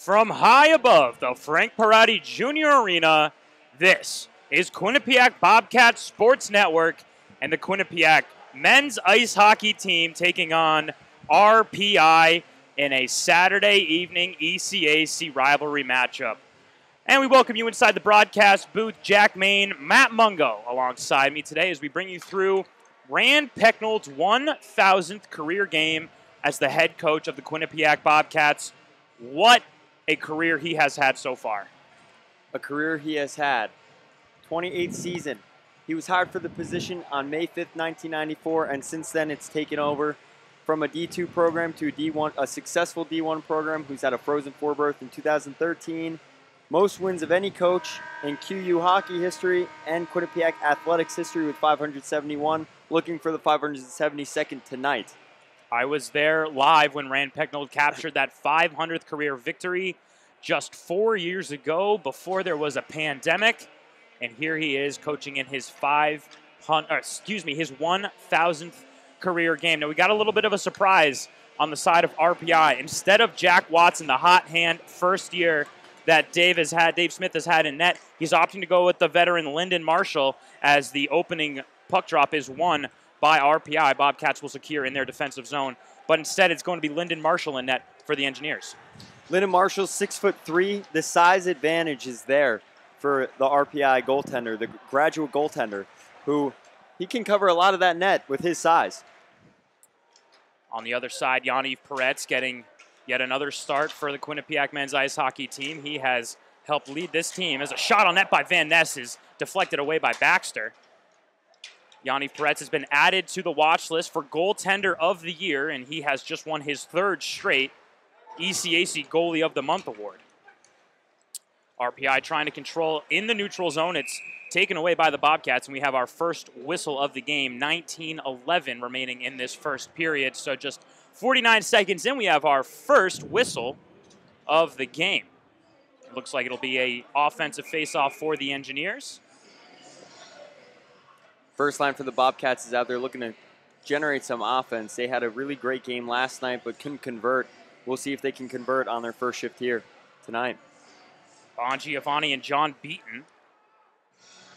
From high above the Frank Perrotti Jr. Arena, this is Quinnipiac Bobcats Sports Network and the Quinnipiac men's ice hockey team taking on RPI in a Saturday evening ECAC rivalry matchup. And we welcome you inside the broadcast booth, Jack Main, Matt Mugno, alongside me today as we bring you through Rand Pecknold's 1,000th career game as the head coach of the Quinnipiac Bobcats. What a career he has had so far. A career he has had. 28th season. He was hired for the position on May 5th, 1994, and since then it's taken over from a D2 program to a D1, a successful D1 program who's had a Frozen Four berth in 2013. Most wins of any coach in QU hockey history and Quinnipiac athletics history with 571. Looking for the 572nd tonight. I was there live when Rand Pecknold captured that 500th career victory just four years ago before there was a pandemic. And here he is coaching in his 500, excuse me, his 1,000th career game. Now, we got a little bit of a surprise on the side of RPI. Instead of Jack Watson, the hot hand first year that Dave has had, Dave Smith has had in net, he's opting to go with the veteran Linden Marshall as the opening puck drop is won by RPI. Bobcats will secure in their defensive zone, but instead it's going to be Linden Marshall in net for the Engineers. Linden Marshall, six foot three. The size advantage is there for the RPI goaltender, the graduate goaltender, who he can cover a lot of that net with his size. On the other side, Yaniv Perets getting yet another start for the Quinnipiac men's ice hockey team. He has helped lead this team as a shot on net by van Nes is deflected away by Baxter. Yaniv Perets has been added to the watch list for goaltender of the year, and he has just won his third straight ECAC Goalie of the Month award. RPI trying to control in the neutral zone. It's taken away by the Bobcats, and we have our first whistle of the game. 19 11 remaining in this first period. So just 49 seconds in, we have our first whistle of the game. Looks like it'll be a offensive faceoff for the Engineers. First line for the Bobcats is out there looking to generate some offense. They had a really great game last night, but couldn't convert. We'll see if they can convert on their first shift here tonight. Bongiovanni and John Beaton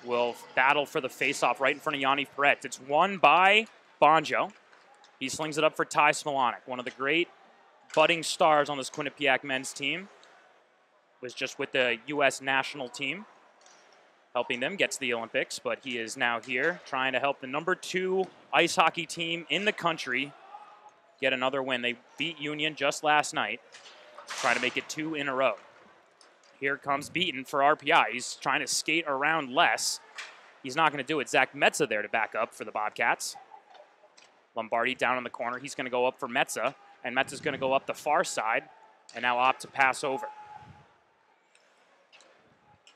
will battle for the faceoff right in front of Yaniv Perets. It's won by Bonjo. He slings it up for Ty Smilanic, one of the great budding stars on this Quinnipiac men's team. Was just with the U.S. national team helping them get to the Olympics, but he is now here trying to help the number two ice hockey team in the country get another win. They beat Union just last night, trying to make it two in a row. Here comes Beaton for RPI. He's trying to skate around less. He's not going to do it. Zach Metsa there to back up for the Bobcats. Lombardi down in the corner. He's going to go up for Metsa, and Metsa's going to go up the far side and now opt to pass over.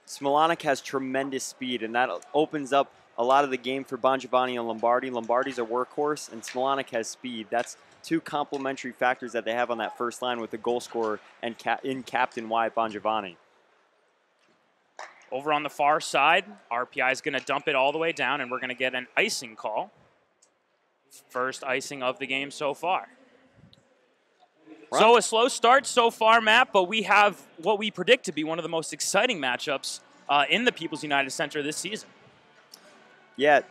Smilanic has tremendous speed, and that opens up a lot of the game for Bongiovanni and Lombardi. Lombardi's a workhorse, and Smilanic has speed. That's two complementary factors that they have on that first line with the goal scorer and ca- in captain Wyatt Bongiovanni. Over on the far side, RPI is going to dump it all the way down, and we're going to get an icing call. First icing of the game so far. Right. So a slow start so far, Matt, but we have what we predict to be one of the most exciting matchups uh, in the People's United Center this season. Yeah,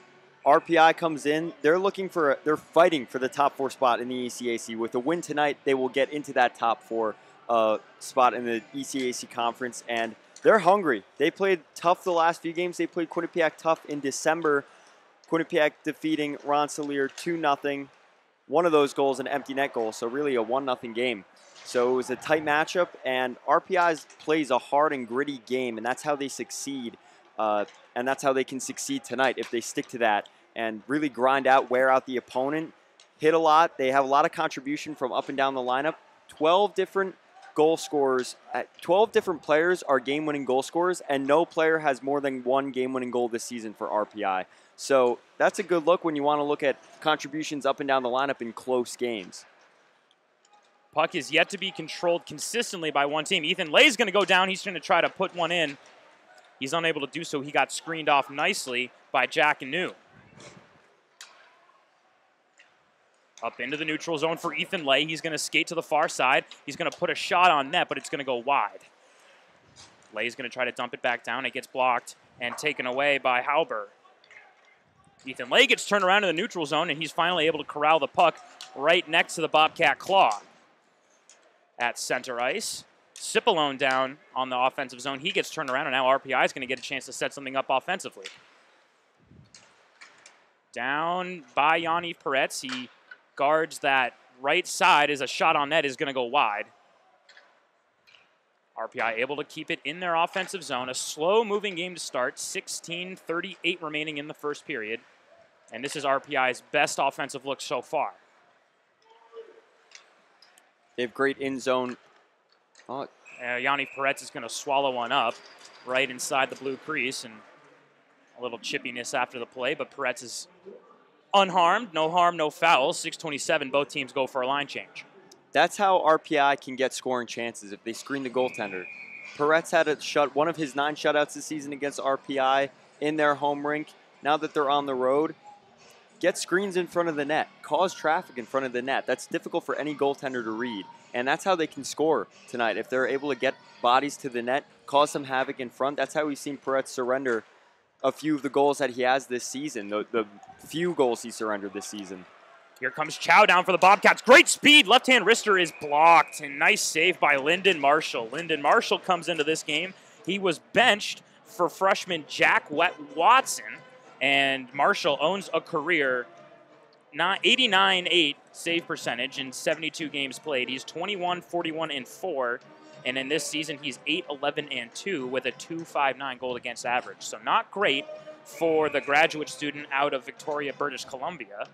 RPI comes in. They're looking for, they're fighting for the top four spot in the ECAC. With a win tonight, they will get into that top four uh, spot in the ECAC conference, and they're hungry. They played tough the last few games. They played Quinnipiac tough in December. Quinnipiac defeating Rensselaer 2 0 one of those goals an empty net goal, so really a one nothing game. So it was a tight matchup, and RPI plays a hard and gritty game, and that's how they succeed, uh, and that's how they can succeed tonight if they stick to that and really grind out, wear out the opponent, hit a lot. They have a lot of contribution from up and down the lineup. 12 different goal scorers, uh, 12 different players are game winning goal scorers, and no player has more than one game winning goal this season for RPI. So that's a good look when you want to look at contributions up and down the lineup in close games. Puck is yet to be controlled consistently by one team. Ethan Leyh's going to go down. He's going to try to put one in. He's unable to do so. He got screened off nicely by Jack and New. Up into the neutral zone for Ethan Leyh. He's going to skate to the far side. He's going to put a shot on net, but it's going to go wide. Leyh's going to try to dump it back down. It gets blocked and taken away by Halber. Ethan Leyh gets turned around in the neutral zone, and he's finally able to corral the puck right next to the Bobcat claw. At center ice, Cipollone down on the offensive zone. He gets turned around, and now RPI is going to get a chance to set something up offensively. Down by Yaniv Perets. He guards that right side as a shot on net is going to go wide. RPI able to keep it in their offensive zone. A slow moving game to start. 16:38 remaining in the first period. And this is RPI's best offensive look so far. They have great in zone. Uh, Yaniv Perets is going to swallow one up right inside the blue crease and a little chippiness after the play, but Perets is unharmed. No harm, no foul. 627, both teams go for a line change. that's how RPI can get scoring chances if they screen the goaltender. Perets had a shut one of his nine shutouts this season against RPI in their home rink. Now that they're on the road, get screens in front of the net, cause traffic in front of the net. That's difficult for any goaltender to read, and that's how they can score tonight. If they're able to get bodies to the net, cause some havoc in front. That's how we've seen Perets surrender a few of the goals that he has this season. The, the few goals he surrendered this season. Here comes Chau down for the Bobcats. Great speed. Left hand wrister is blocked. And nice save by Linden Marshall. Linden Marshall comes into this game. He was benched for freshman Jack Wet Watson. And Marshall owns a career 89 8 save percentage in 72 games played. He's 21 41 and 4. And in this season, he's 8 11 and 2 with a 2.59 goal against average. So not great for the graduate student out of Victoria, British Columbia.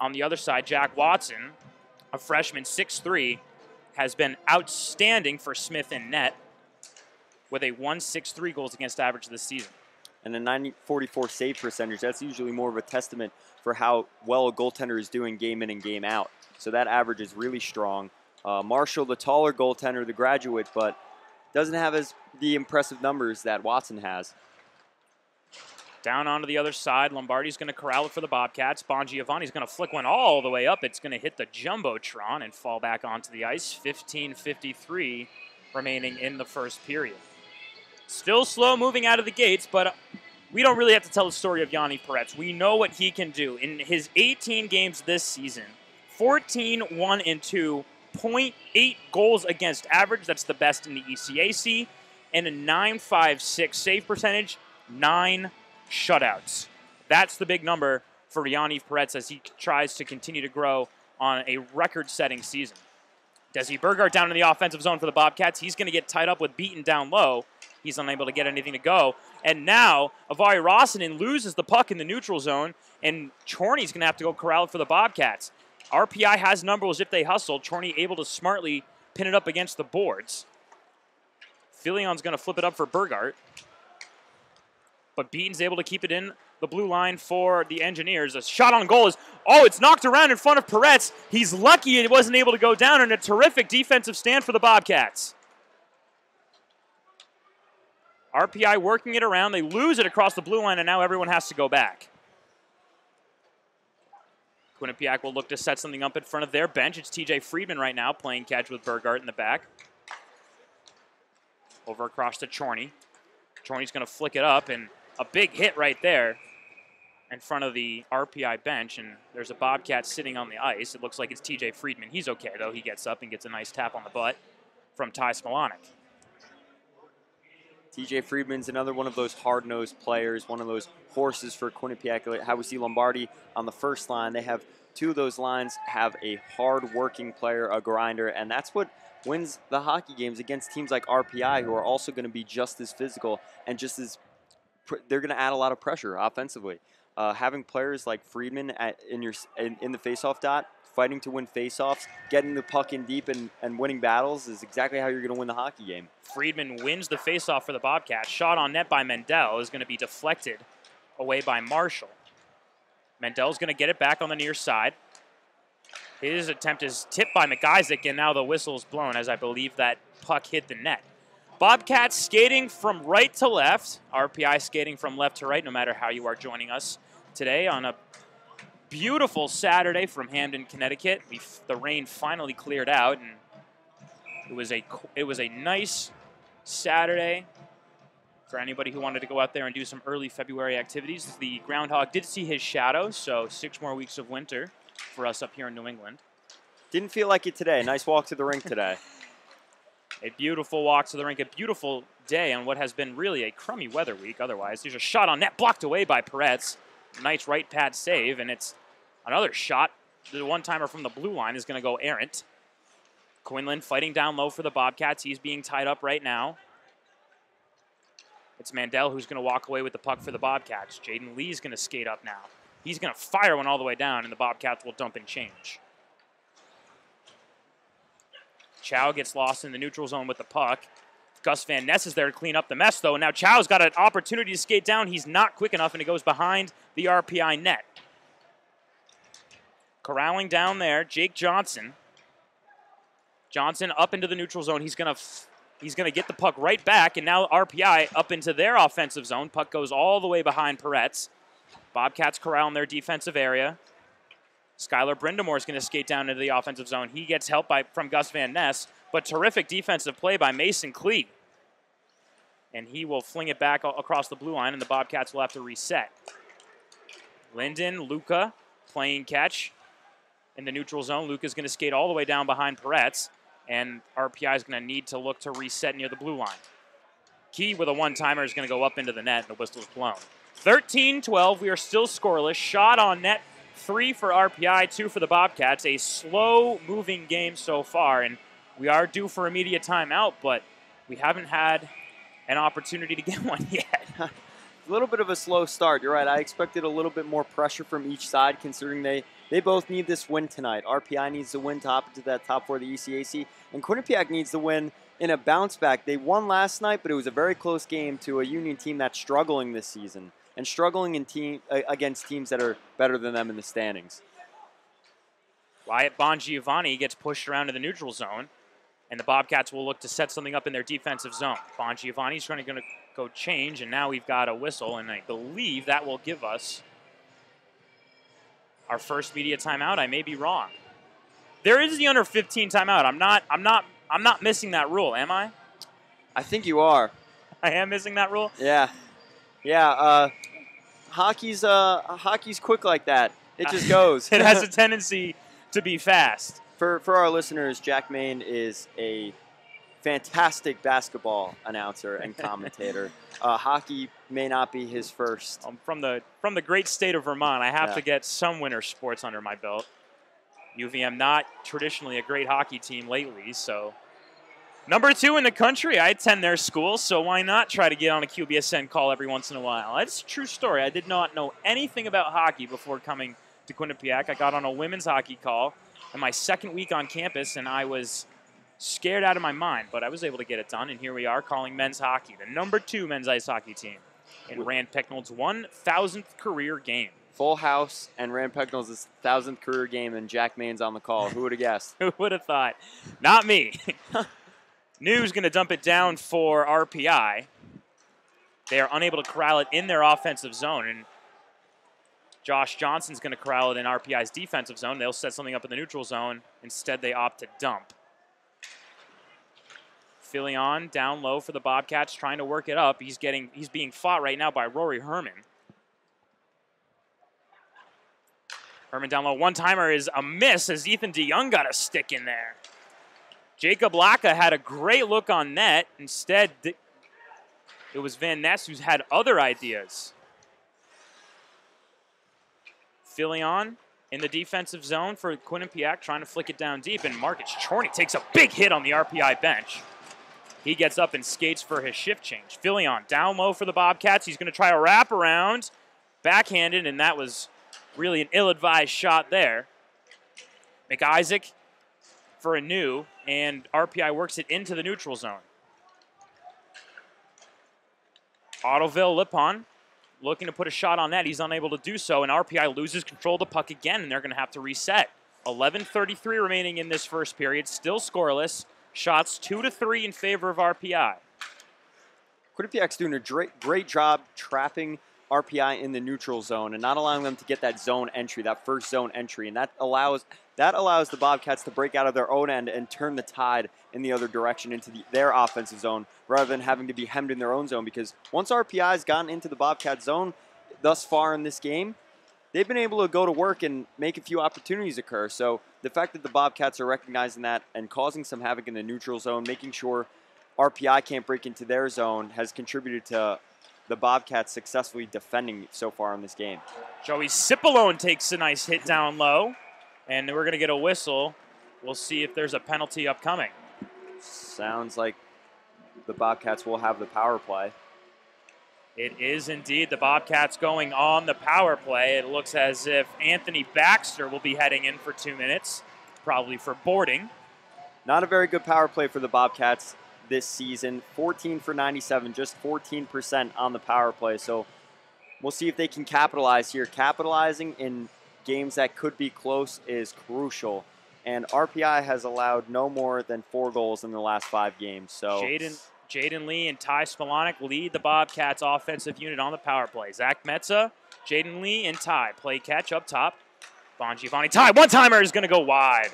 On the other side, Jack Watson, a freshman, 6'3, has been outstanding for Smith and net with a 163 goals against average this season. and a 944 save percentage. That's usually more of a testament for how well a goaltender is doing game in and game out. So that average is really strong. Uh, Marshall, the taller goaltender, the graduate, but doesn't have as the impressive numbers that Watson has. Down onto the other side, Lombardi's going to corral it for the Bobcats. Bongiovanni's going to flick one all the way up. It's going to hit the Jumbotron and fall back onto the ice. 15.53 remaining in the first period. Still slow moving out of the gates, but we don't really have to tell the story of Yaniv Perets. We know what he can do. In his 18 games this season, 14 1 and 2, 0.8 goals against average. That's the best in the ECAC. And a 9.56 save percentage, nine shutouts. That's the big number for Yaniv Perets as he tries to continue to grow on a record setting season. Desi Burgart down in the offensive zone for the Bobcats. He's going to get tied up with Beaton down low. He's unable to get anything to go. And now Avari Rossinen loses the puck in the neutral zone, and Chorney's going to have to go corral for the Bobcats. RPI has numbers if they hustle. Chorney able to smartly pin it up against the boards. Filion's going to flip it up for Burgart. But Beaton's able to keep it in the blue line for the Engineers. A shot on goal is, oh, it's knocked around in front of Perets. He's lucky it wasn't able to go down, and a terrific defensive stand for the Bobcats. RPI working it around. They lose it across the blue line, and now everyone has to go back. Quinnipiac will look to set something up in front of their bench. It's TJ Friedman right now playing catch with Burgart in the back. Over across to Chorney. Chorney's going to flick it up, and a big hit right there in front of the RPI bench. And there's a Bobcat sitting on the ice. It looks like it's TJ Friedman. He's okay, though. He gets up and gets a nice tap on the butt from Ty Smilanic. TJ Friedman's another one of those hard-nosed players, one of those horses for Quinnipiac. How we see Lombardi on the first line, they have two of those lines have a hard-working player, a grinder, and that's what wins the hockey games against teams like RPI, who are also going to be just as physical and just as they're going to add a lot of pressure offensively. Uh, having players like Friedman at, in your in, in the faceoff dot, fighting to win faceoffs, getting the puck in deep and, and winning battles is exactly how you're going to win the hockey game. Friedman wins the faceoff for the Bobcats. Shot on net by Mendel is going to be deflected away by Marshall. Mendel's going to get it back on the near side. His attempt is tipped by McIsaac, and now the whistle's blown as I believe that puck hit the net. Bobcats skating from right to left. RPI skating from left to right, no matter how you are joining us today on a beautiful Saturday from Hamden, Connecticut. We, the rain finally cleared out, and it was a it was a nice Saturday for anybody who wanted to go out there and do some early February activities. The groundhog did see his shadow, so six more weeks of winter for us up here in New England. Didn't feel like it today. Nice walk to the rink today. a beautiful walk to the rink, a beautiful day on what has been really a crummy weather week otherwise. There's a shot on net blocked away by Perets. Nice right pad save, and it's another shot. The one timer from the blue line is going to go errant. Quinlan fighting down low for the Bobcats. He's being tied up right now. It's Mandel who's going to walk away with the puck for the Bobcats. Jayden Lee's going to skate up now. He's going to fire one all the way down, and the Bobcats will dump and change. Chau gets lost in the neutral zone with the puck. Guus van Nes is there to clean up the mess, though. And now Chau's got an opportunity to skate down. He's not quick enough, and it goes behind the RPI net. Corralling down there, Jake Johnson. Johnson up into the neutral zone. He's gonna he's gonna get the puck right back, and now RPI up into their offensive zone. Puck goes all the way behind Perets. Bobcats corral in their defensive area. Skyler Brind'Amour is going to skate down into the offensive zone. He gets help by from Guus van Nes, but terrific defensive play by Mason Klee. And he will fling it back across the blue line, and the Bobcats will have to reset. Linden, Luca playing catch in the neutral zone. Luca's going to skate all the way down behind Perets, and RPI is going to need to look to reset near the blue line. Key with a one timer is going to go up into the net, and the whistle's blown. 13 12. We are still scoreless. Shot on net three for RPI, two for the Bobcats. A slow moving game so far, and we are due for immediate timeout, but we haven't had an opportunity to get one yet. a little bit of a slow start. You're right. I expected a little bit more pressure from each side, considering they they both need this win tonight. RPI needs to win to hop into that top four of the ECAC, and Quinnipiac needs to win in a bounce back. They won last night, but it was a very close game to a Union team that's struggling this season and struggling in team against teams that are better than them in the standings. Wyatt Bongiovanni gets pushed around to the neutral zone, and the Bobcats will look to set something up in their defensive zone. Bongiovanni's trying going to go change, and now we've got a whistle, and I believe that will give us our first media timeout. I may be wrong. There is the under 15 timeout. I'm not. I'm not. I'm not missing that rule, am I? I think you are. I am missing that rule. Yeah. Yeah, uh, hockey's uh, hockey's quick like that. It just goes. it has a tendency to be fast. For for our listeners, Jack Main is a fantastic basketball announcer and commentator. uh, hockey may not be his first. Um, from the from the great state of Vermont, I have yeah. to get some winter sports under my belt. UVM not traditionally a great hockey team lately, so Number two in the country. I attend their school, so why not try to get on a QBSN call every once in a while? That's a true story. I did not know anything about hockey before coming to Quinnipiac. I got on a women's hockey call in my second week on campus, and I was scared out of my mind, but I was able to get it done, and here we are calling men's hockey, the number two men's ice hockey team in Rand Pecknold's 1,000th career game. Full house, and Rand Pecknold's 1,000th career game, and Jack Main's on the call. Who would have guessed? Who would have thought? Not me. New's going to dump it down for RPI. They are unable to corral it in their offensive zone, and Josh Johnson's going to corral it in RPI's defensive zone. They'll set something up in the neutral zone. Instead, they opt to dump. Filion down low for the Bobcats, trying to work it up. He's getting he's being fought right now by Rory Herman. Herman down low. One timer is a miss as Ethan de Jong got a stick in there. Jacob Lacka had a great look on net. Instead, it was van Nes who's had other ideas. Filion in the defensive zone for Quinnipiac, trying to flick it down deep, and Marcus Chorney takes a big hit on the RPI bench. He gets up and skates for his shift change. Filion down low for the Bobcats. He's going to try a wrap around, backhanded, and that was really an ill-advised shot there. McIsaac for a new, and RPI works it into the neutral zone. Ottoville Leppänen looking to put a shot on that. He's unable to do so, and RPI loses control of the puck again, and they're going to have to reset. 11:33 remaining in this first period, still scoreless. Shots two to three in favor of RPI. Quinnipiac's doing a great, great job trapping RPI in the neutral zone and not allowing them to get that zone entry, that first zone entry, and that allows that allows the Bobcats to break out of their own end and turn the tide in the other direction into the, their offensive zone rather than having to be hemmed in their own zone. Because once RPI has gotten into the Bobcat zone thus far in this game, they've been able to go to work and make a few opportunities occur. So the fact that the Bobcats are recognizing that and causing some havoc in the neutral zone, making sure RPI can't break into their zone, has contributed to the Bobcats successfully defending so far in this game. Joey Cipollone takes a nice hit down low, and we're going to get a whistle. We'll see if there's a penalty upcoming. Sounds like the Bobcats will have the power play. It is indeed the Bobcats going on the power play. It looks as if Anthony Baxter will be heading in for two minutes, probably for boarding. Not a very good power play for the Bobcats this season. 14 for 97, just 14% on the power play. So we'll see if they can capitalize here. Capitalizing in games that could be close is crucial. And RPI has allowed no more than four goals in the last five games. So Jayden Jayden Lee and Ty Smilanic lead the Bobcats offensive unit on the power play. Zach Metsa, Jayden Lee, and Ty play catch up top. Bongiovanni. Ty, one timer is going to go wide.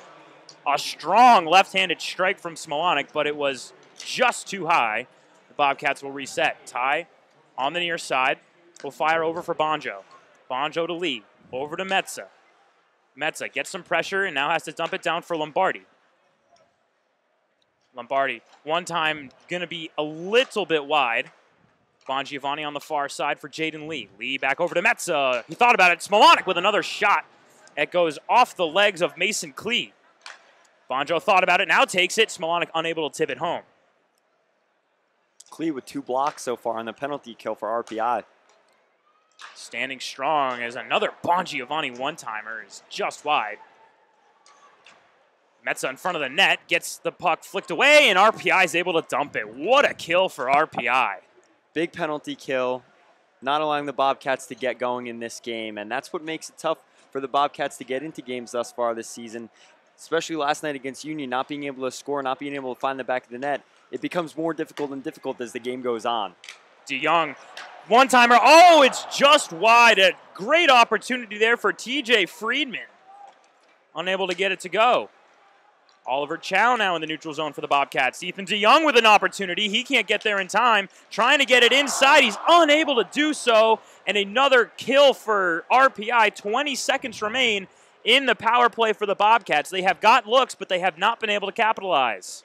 A strong left handed strike from Smilanic, but it was just too high. The Bobcats will reset. Ty on the near side will fire over for Bonjo. Bonjo to Lee. Over to Metsa. Metsa gets some pressure and now has to dump it down for Lombardi. Lombardi, one time, going to be a little bit wide. Bongiovanni on the far side for Jayden Lee. Lee back over to Metsa. He thought about it. Smilanic with another shot. It goes off the legs of Mason Klee. Bonjo thought about it, now takes it. Smilanic unable to tip it home. Klee with two blocks so far on the penalty kill for RPI. Standing strong as another Bongiovanni one timer is just wide. Metsa in front of the net gets the puck flicked away, and RPI is able to dump it. What a kill for RPI! Big penalty kill, not allowing the Bobcats to get going in this game, and that's what makes it tough for the Bobcats to get into games thus far this season. Especially last night against Union, not being able to score, not being able to find the back of the net it becomes more difficult and difficult as the game goes on. de Jong, one timer. Oh, it's just wide. A great opportunity there for TJ Friedman. Unable to get it to go. Oliver Chau now in the neutral zone for the Bobcats. Ethan de Jong with an opportunity. He can't get there in time. Trying to get it inside. He's unable to do so. And another kill for RPI. 20 seconds remain in the power play for the Bobcats. They have got looks, but they have not been able to capitalize.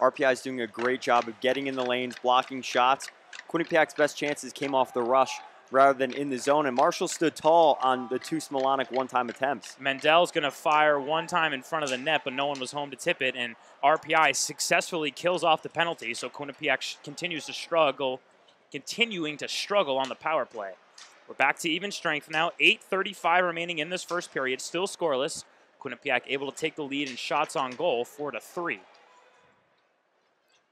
RPI is doing a great job of getting in the lanes, blocking shots. Quinnipiac's best chances came off the rush rather than in the zone, and Marshall stood tall on the two Smilanic one-time attempts. Mendel's going to fire one time in front of the net, but no one was home to tip it, and RPI successfully kills off the penalty, so Quinnipiac continues to struggle, continuing to struggle on the power play. We're back to even strength now. 8.35 remaining in this first period, still scoreless. Quinnipiac able to take the lead in shots on goal, 4 to 3.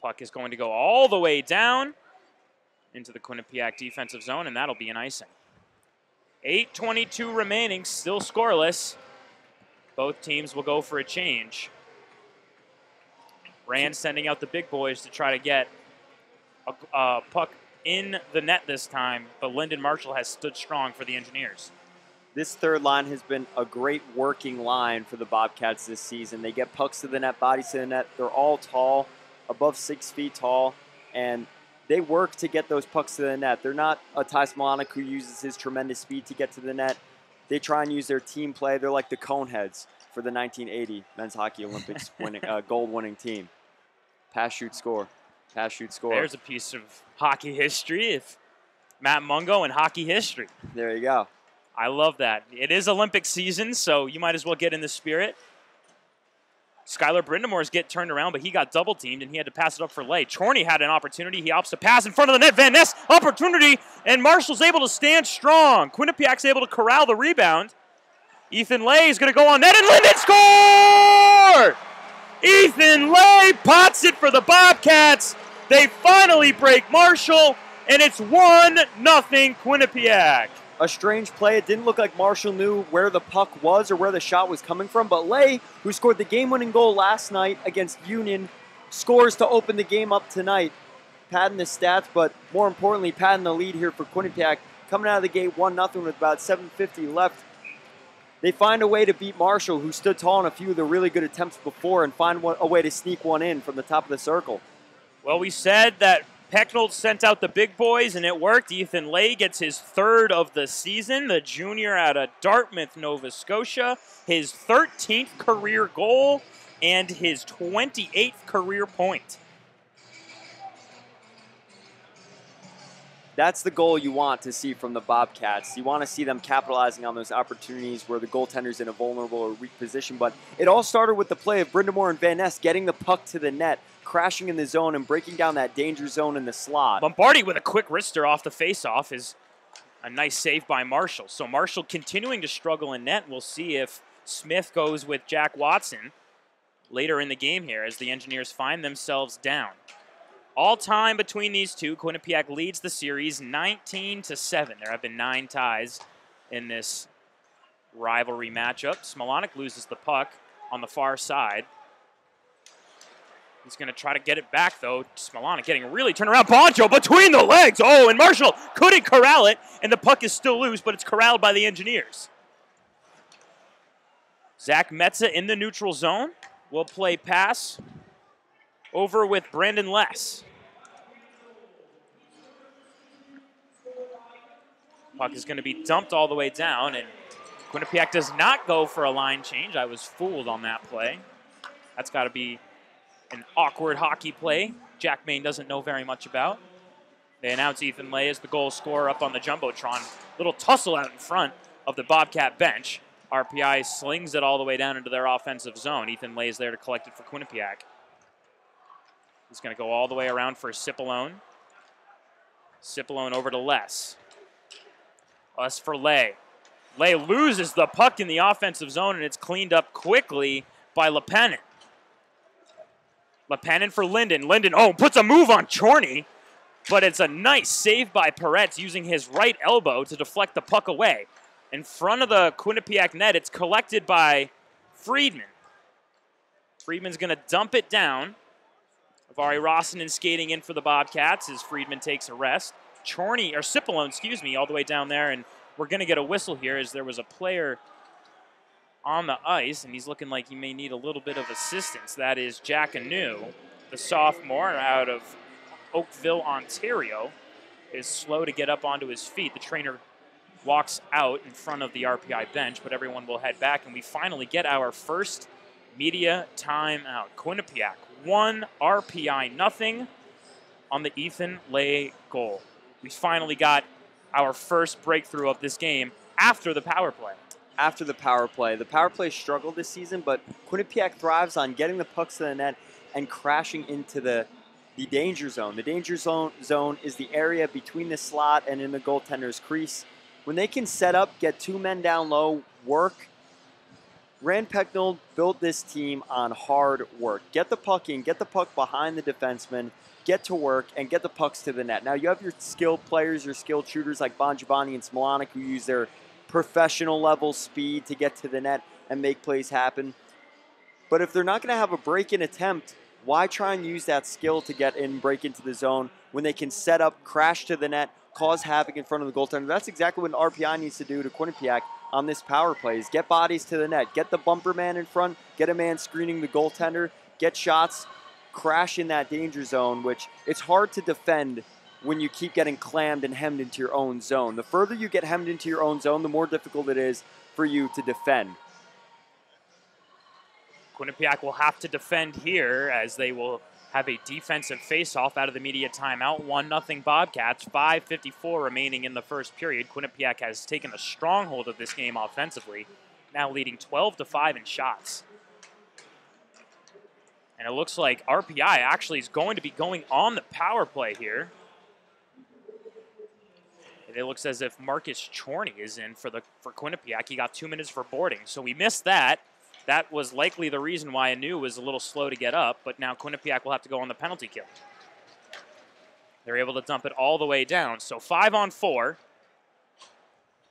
Puck is going to go all the way down into the Quinnipiac defensive zone, and that'll be an icing. 8.22 remaining, still scoreless. Both teams will go for a change. Rand sending out the big boys to try to get a, a puck in the net this time, but Lyndon Marshall has stood strong for the Engineers. This third line has been a great working line for the Bobcats this season. They get pucks to the net, bodies to the net. They're all tall above six feet tall, and they work to get those pucks to the net. They're not a Ty Smilanic who uses his tremendous speed to get to the net. They try and use their team play. They're like the Coneheads for the 1980 Men's Hockey Olympics winning, uh, gold winning team. Pass, shoot, score. Pass, shoot, score. There's a piece of hockey history. If Matt Mugno and hockey history. There you go. I love that. It is Olympic season, so you might as well get in the spirit. Skyler Brind'Amour's get turned around, but he got double teamed and he had to pass it up for Leyh. Chorney had an opportunity. He opts to pass in front of the net. van Nes, opportunity, and Marshall's able to stand strong. Quinnipiac's able to corral the rebound. Ethan Leyh is going to go on net and Linden score! Ethan Leyh pots it for the Bobcats. They finally break Marshall, and it's 1 nothing Quinnipiac a strange play. It didn't look like Marshall knew where the puck was or where the shot was coming from, but Leyh, who scored the game winning goal last night against Union, scores to open the game up tonight. padding the stats, but more importantly, padding the lead here for Quinnipiac. Coming out of the gate 1 0 with about 7.50 left. They find a way to beat Marshall, who stood tall in a few of the really good attempts before, and find a way to sneak one in from the top of the circle. Well, we said that Pecknold sent out the big boys, and it worked. Ethan Leyh gets his third of the season, the junior out of Dartmouth, Nova Scotia, his 13th career goal and his 28th career point. That's the goal you want to see from the Bobcats. You want to see them capitalizing on those opportunities where the goaltender's in a vulnerable or weak position. But it all started with the play of Brind'Amour and van Nes getting the puck to the net, crashing in the zone, and breaking down that danger zone in the slot. Lombardi with a quick wrister off the faceoff is a nice save by Marshall. So Marshall continuing to struggle in net. We'll see if Smith goes with Jack Watson later in the game here as the Engineers find themselves down. All time between these two, Quinnipiac leads the series 19 to 7. There have been nine ties in this rivalry matchup. Smilanic loses the puck on the far side. He's going to try to get it back, though. Smolana getting really turned around. Bonjo between the legs. Oh, and Marshall couldn't corral it, and the puck is still loose, but it's corralled by the Engineers. Zach Metsa in the neutral zone will play pass over with Brandon Less. Puck is going to be dumped all the way down, and Quinnipiac does not go for a line change. I was fooled on that play. That's got to be an awkward hockey play Jack Main doesn't know very much about. They announce Ethan Leyh as the goal scorer up on the Jumbotron. Little tussle out in front of the Bobcat bench. RPI slings it all the way down into their offensive zone. Ethan Leyh is there to collect it for Quinnipiac. He's going to go all the way around for Cipollone. Cipollone over to Les. Les for Leyh. Leyh loses the puck in the offensive zone, and it's cleaned up quickly by Leppänen. Leppänen for Linden. Linden, oh, puts a move on Chorney, but it's a nice save by Perets using his right elbow to deflect the puck away. In front of the Quinnipiac net, it's collected by Friedman. Friedman's going to dump it down. Avari Rossinen skating in for the Bobcats as Friedman takes a rest. Chorney, or Cipollone, excuse me, all the way down there, and we're going to get a whistle here as there was a player on the ice, and he's looking like he may need a little bit of assistance. That is Jack Anu, the sophomore out of Oakville, Ontario, is slow to get up onto his feet. The trainer walks out in front of the RPI bench, but everyone will head back, and we finally get our first media timeout. Quinnipiac, one RPI, nothing on the Ethan Leyh goal. We finally got our first breakthrough of this game after the power play after the power play. The power play struggled this season, but Quinnipiac thrives on getting the pucks to the net and crashing into the the danger zone. The danger zone zone is the area between the slot and in the goaltender's crease. When they can set up, get two men down low, work. Rand Pecknold built this team on hard work. Get the puck in, get the puck behind the defenseman, get to work, and get the pucks to the net. Now you have your skilled players, your skilled shooters like Bongiovanni and Smilanic who use their professional level speed to get to the net and make plays happen. But if they're not going to have a break in attempt, why try and use that skill to get in, break into the zone when they can set up, crash to the net, cause havoc in front of the goaltender? That's exactly what an RPI needs to do to Quinnipiac on this power play is get bodies to the net, get the bumper man in front, get a man screening the goaltender, get shots, crash in that danger zone, which it's hard to defend when you keep getting clammed and hemmed into your own zone. The further you get hemmed into your own zone, the more difficult it is for you to defend. Quinnipiac will have to defend here as they will have a defensive faceoff out of the media timeout. 1 0 Bobcats, 5.54 remaining in the first period. Quinnipiac has taken a stronghold of this game offensively, now leading 12 to 5 in shots. And it looks like RPI actually is going to be going on the power play here. It looks as if Marcus Chorney is in for the for Quinnipiac. He got two minutes for boarding, so we missed that. That was likely the reason why Anu was a little slow to get up, but now Quinnipiac will have to go on the penalty kill. They're able to dump it all the way down. So five on four.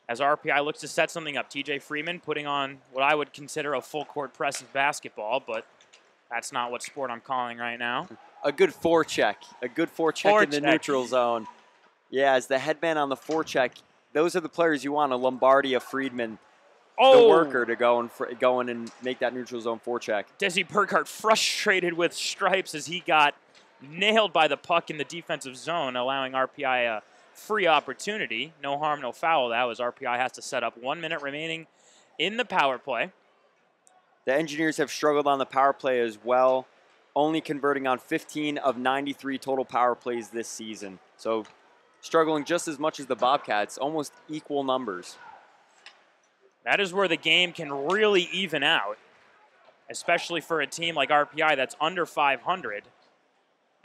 As RPI looks to set something up, TJ Freeman putting on what I would consider a full court press of basketball, but that's not what sport I'm calling right now. a good forecheck, a good forecheck in the neutral zone. Yeah, as the headman on the forecheck, those are the players you want. A Lombardi, a Friedman, Oh, the worker to go and fr- go in and make that neutral zone forecheck. Desi Burgart frustrated with stripes as he got nailed by the puck in the defensive zone, allowing RPI a free opportunity. No harm, no foul. That was RPI has to set up one minute remaining in the power play. The Engineers have struggled on the power play as well, only converting on 15 of 93 total power plays this season. So, struggling just as much as the Bobcats, almost equal numbers. That is where the game can really even out, especially for a team like RPI that's under 500.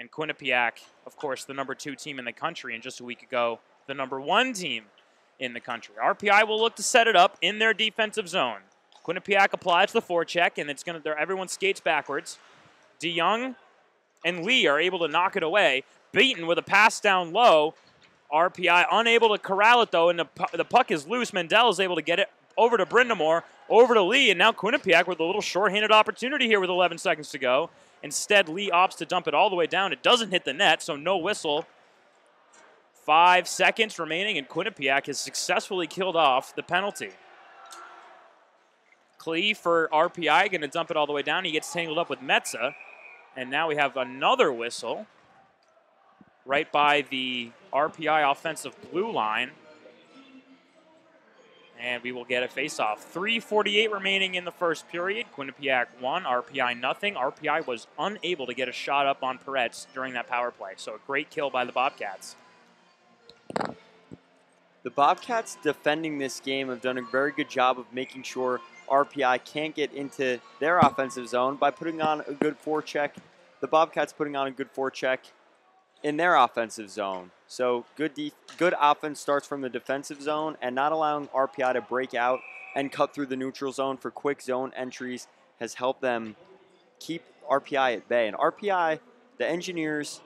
And Quinnipiac, of course, the number two team in the country, and just a week ago, the number one team in the country. RPI will look to set it up in their defensive zone. Quinnipiac applies the forecheck, and it's gonna. Everyone skates backwards. de Jong and Lee are able to knock it away. Beaton with a pass down low. RPI unable to corral it though, and the, the puck is loose. Mendel is able to get it over to Brind'Amour, over to Lee, and now Quinnipiac with a little shorthanded opportunity here with 11 seconds to go. Instead, Lee opts to dump it all the way down. It doesn't hit the net, so no whistle. Five seconds remaining, and Quinnipiac has successfully killed off the penalty. Klee for RPI, going to dump it all the way down. He gets tangled up with Metsa, and now we have another whistle right by the RPI offensive blue line. And we will get a face-off. 3.48 remaining in the first period. Quinnipiac 1, RPI nothing. RPI was unable to get a shot up on Perets during that power play. So a great kill by the Bobcats. The Bobcats defending this game have done a very good job of making sure RPI can't get into their offensive zone by putting on a good forecheck. The Bobcats putting on a good forecheck in their offensive zone. So good def- good offense starts from the defensive zone and not allowing RPI to break out and cut through the neutral zone for quick zone entries has helped them keep RPI at bay. And RPI, the engineers,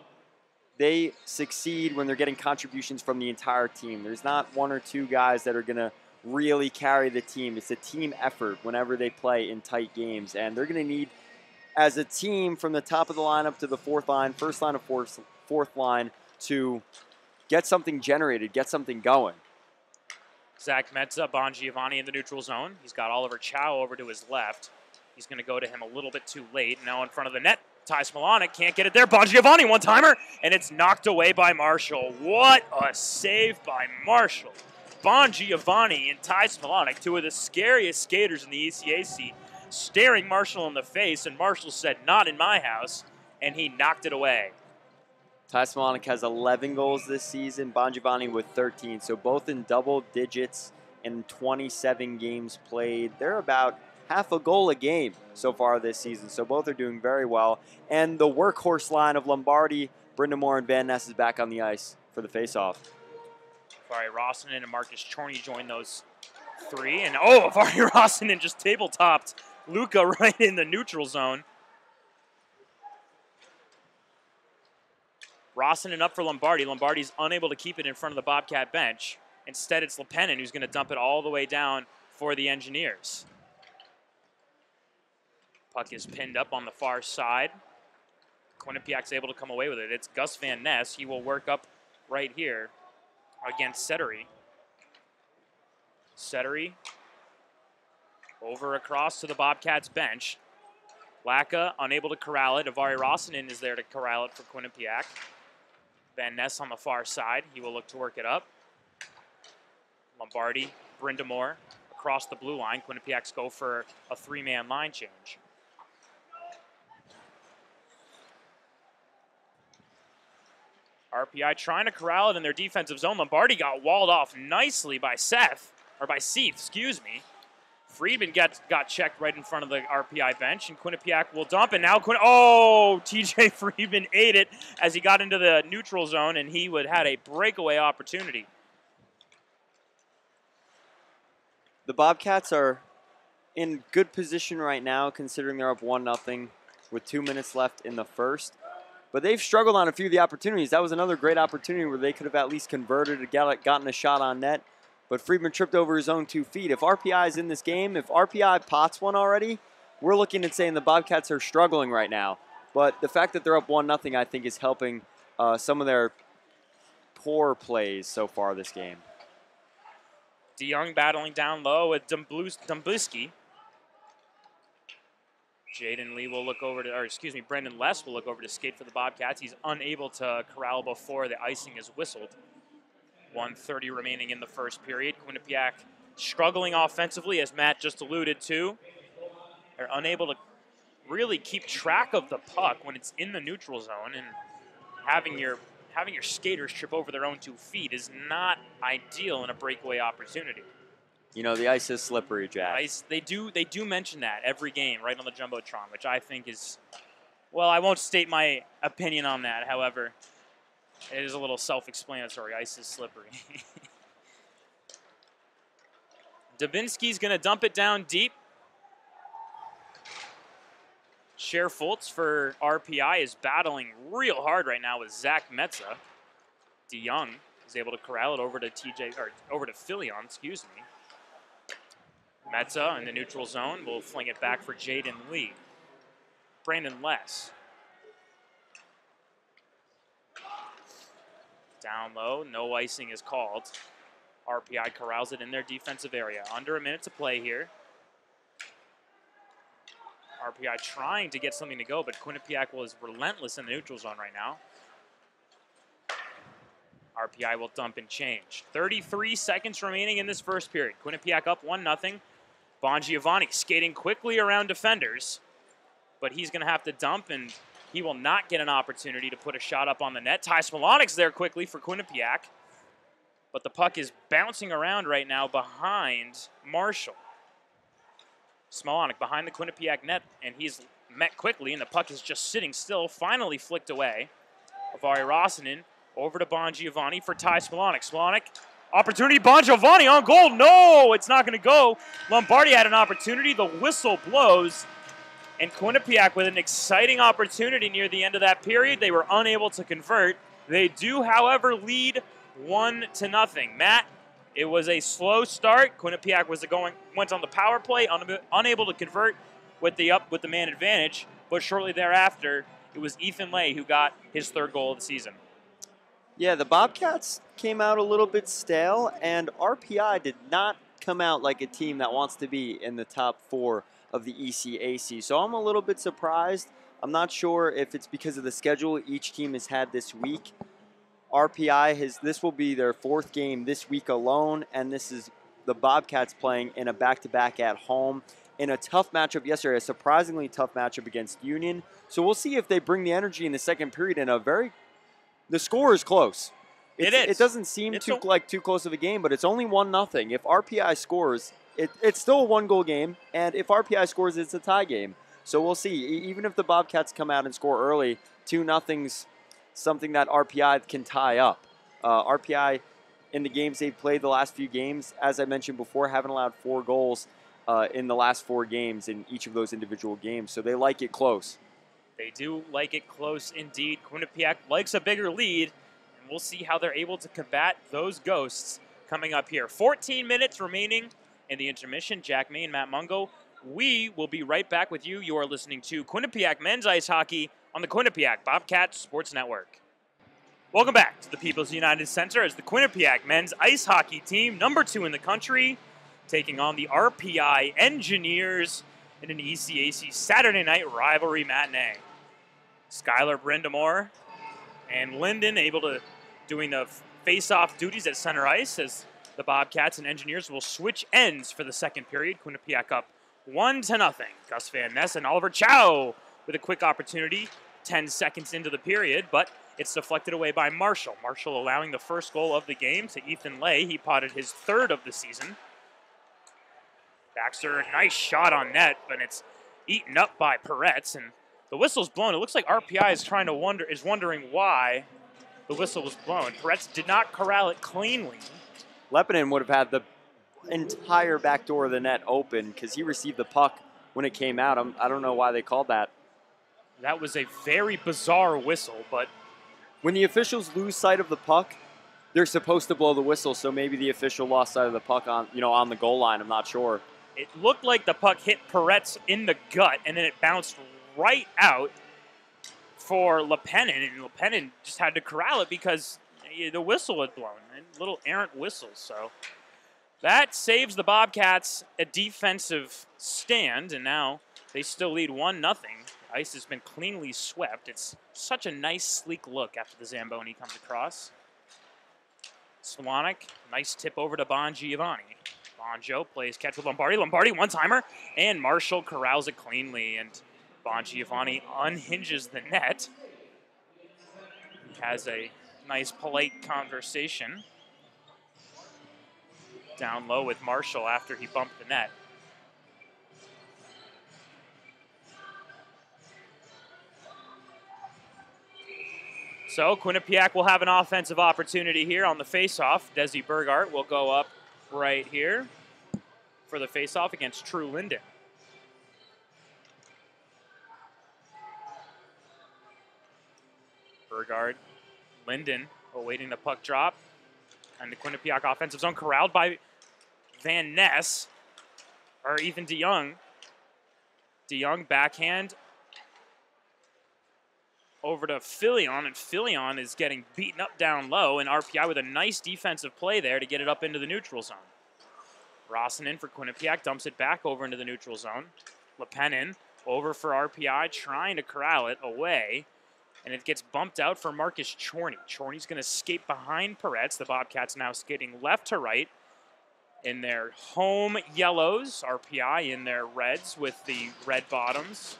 they succeed when they're getting contributions from the entire team. There's not one or two guys that are going to really carry the team. It's a team effort whenever they play in tight games. And they're going to need, as a team, from the top of the lineup to the fourth line, first line of fourth, fourth line, to get something generated, get something going. Zach Metsa, Bon Giovanni in the neutral zone. He's got Oliver Chau over to his left. He's going to go to him a little bit too late. Now in front of the net, Ty Smilanic can't get it there. Bongiovanni, one timer, and it's knocked away by Marshall. What a save by Marshall. Bongiovanni and Ty Smilanic, two of the scariest skaters in the ECAC, staring Marshall in the face, and Marshall said, Not in my house, and he knocked it away. Ty Smilanic has 11 goals this season, Bongiovanni with 13. So both in double digits in 27 games played. They're about half a goal a game so far this season. So both are doing very well. And the workhorse line of Lombardi, Brind'Amour, and van Nes is back on the ice for the faceoff. Avari Rossinen and Marcus Chorney join those three. And oh, Avari Rossinen just tabletopped Luca right in the neutral zone. Rossinen up for Lombardi. Lombardi's unable to keep it in front of the Bobcat bench. Instead, it's Leppänen who's going to dump it all the way down for the Engineers. Puck is pinned up on the far side. Quinnipiac's able to come away with it. It's Guus van Nes. He will work up right here against Settery. Settery over across to the Bobcats bench. Laka unable to corral it. Avari Rossinen is there to corral it for Quinnipiac. Van Ness on the far side. He will look to work it up. Lombardi, Brind'Amour across the blue line. Quinnipiacs go for a three man line change. RPI trying to corral it in their defensive zone. Lombardi got walled off nicely by Seth, or by Seath, excuse me. Friedman got, got checked right in front of the RPI bench, and Quinnipiac will dump. And now, Quinn- oh, TJ Friedman ate it as he got into the neutral zone, and he would had a breakaway opportunity. The Bobcats are in good position right now, considering they're up one nothing with two minutes left in the first. But they've struggled on a few of the opportunities. That was another great opportunity where they could have at least converted gotten a shot on net. But Friedman tripped over his own two feet. If RPI is in this game, if RPI pots one already, we're looking at saying the Bobcats are struggling right now. But the fact that they're up one nothing, I think, is helping uh, some of their poor plays so far this game. de Jong battling down low with Dumbliski. Jayden Lee will look over to, or excuse me, Brendan Less will look over to skate for the Bobcats. He's unable to corral before the icing is whistled. 130 remaining in the first period. Quinnipiac struggling offensively, as Matt just alluded to. They're unable to really keep track of the puck when it's in the neutral zone, and having your having your skaters trip over their own two feet is not ideal in a breakaway opportunity. You know the ice is slippery, Jack. Ice, they do they do mention that every game, right on the jumbotron, which I think is, well, I won't state my opinion on that. However, it is a little self-explanatory. Ice is slippery. Davinsky's going to dump it down deep. Cher Fultz for RPI is battling real hard right now with Zach Metsa. DeYoung is able to corral it over to TJ or over to Filion, excuse me. Metsa in the neutral zone will fling it back for Jayden Lee. Brandon Less. Down low, no icing is called. RPI corrals it in their defensive area. Under a minute to play here. RPI trying to get something to go, but Quinnipiac was relentless in the neutral zone right now. RPI will dump and change. 33 seconds remaining in this first period. Quinnipiac up 1 0. Bongiovanni skating quickly around defenders, but he's going to have to dump, and he will not get an opportunity to put a shot up on the net. Ty Smilanic's there quickly for Quinnipiac, but the puck is bouncing around right now behind Marshall. Smilanic behind the Quinnipiac net, and he's met quickly, and the puck is just sitting still, finally flicked away. Avari Rossinen over to Bongiovanni for Ty Smilanic. Smilanic Opportunity, Bongiovanni on goal. No, it's not going to go. Lombardi had an opportunity. The whistle blows. And Quinnipiac with an exciting opportunity near the end of that period. They were unable to convert. They do, however, lead one to nothing. Matt, it was a slow start. Quinnipiac was going went on the power play, un, unable to convert with the up with the man advantage. But shortly thereafter, it was Ethan Leyh who got his third goal of the season. Yeah, the Bobcats came out a little bit stale, and RPI did not come out like a team that wants to be in the top four of the ECAC. So I'm a little bit surprised. I'm not sure if it's because of the schedule each team has had this week. RPI has this will be their fourth game this week alone, and this is the Bobcats playing in a back-to-back at home in a tough matchup yesterday, a surprisingly tough matchup against Union. So we'll see if they bring the energy in the second period in a very the score is close. It's, it is. It doesn't seem it's too a, like too close of a game, but it's only one nothing. If RPI scores, it, it's still a one goal game, and if RPI scores, it's a tie game. So we'll see. Even if the Bobcats come out and score early, two nothings, something that RPI can tie up. Uh, RPI in the games they've played the last few games, as I mentioned before, haven't allowed four goals uh, in the last four games in each of those individual games. So they like it close. They do like it close indeed. Quinnipiac likes a bigger lead, and we'll see how they're able to combat those ghosts coming up here. 14 minutes remaining in the intermission. Jack Main and Matt Mugno. We will be right back with you. You are listening to Quinnipiac Men's Ice Hockey on the Quinnipiac Bobcat Sports Network. Welcome back to the People's United Center as the Quinnipiac men's ice hockey team, number two in the country, taking on the RPI Engineers in an ECAC Saturday night rivalry matinee. Skyler Brind'Amour and Linden able to doing the face-off duties at center ice as the Bobcats and Engineers will switch ends for the second period. Quinnipiac up one to nothing. Guus van Nes and Oliver Chau with a quick opportunity, 10 seconds into the period, but it's deflected away by Marshall. Marshall allowing the first goal of the game to Ethan Leyh. He potted his third of the season. Baxter, nice shot on net, but it's eaten up by Perets, and the whistle's blown. It looks like RPI is trying to wonder is wondering why the whistle was blown. Perets did not corral it cleanly. Leppänen would have had the entire back door of the net open because he received the puck when it came out. I'm, I do not know why they called that. That was a very bizarre whistle, but when the officials lose sight of the puck, they're supposed to blow the whistle. So maybe the official lost sight of the puck on you know on the goal line. I'm not sure. It looked like the puck hit Perets in the gut, and then it bounced right out. for Leppänen, and Leppänen just had to corral it because the whistle had blown, little errant whistle. So that saves the Bobcats a defensive stand, and now they still lead 1 nothing. Ice has been cleanly swept. It's such a nice, sleek look after the Zamboni comes across. Swanick, nice tip over to Bongiovanni. Bonjo plays catch with Lombardi. Lombardi, one timer, and Marshall corrals it cleanly, and Bongiovanni unhinges the net. He has a nice, polite conversation down low with Marshall after he bumped the net. So Quinnipiac will have an offensive opportunity here on the faceoff. Desi Burgart will go up right here for the faceoff against True Linden. Burgart, Linden awaiting the puck drop. And the Quinnipiac offensive zone corralled by van Nes, or Ethan de Jong. DeYoung backhand over to Filion, and Filion is getting beaten up down low, and RPI with a nice defensive play there to get it up into the neutral zone. in for Quinnipiac dumps it back over into the neutral zone. Leppänen over for RPI, trying to corral it away, and it gets bumped out for Marcus Chorney. Chorney's going to skate behind Perets. The Bobcats now skating left to right in their home yellows, RPI in their reds with the red bottoms.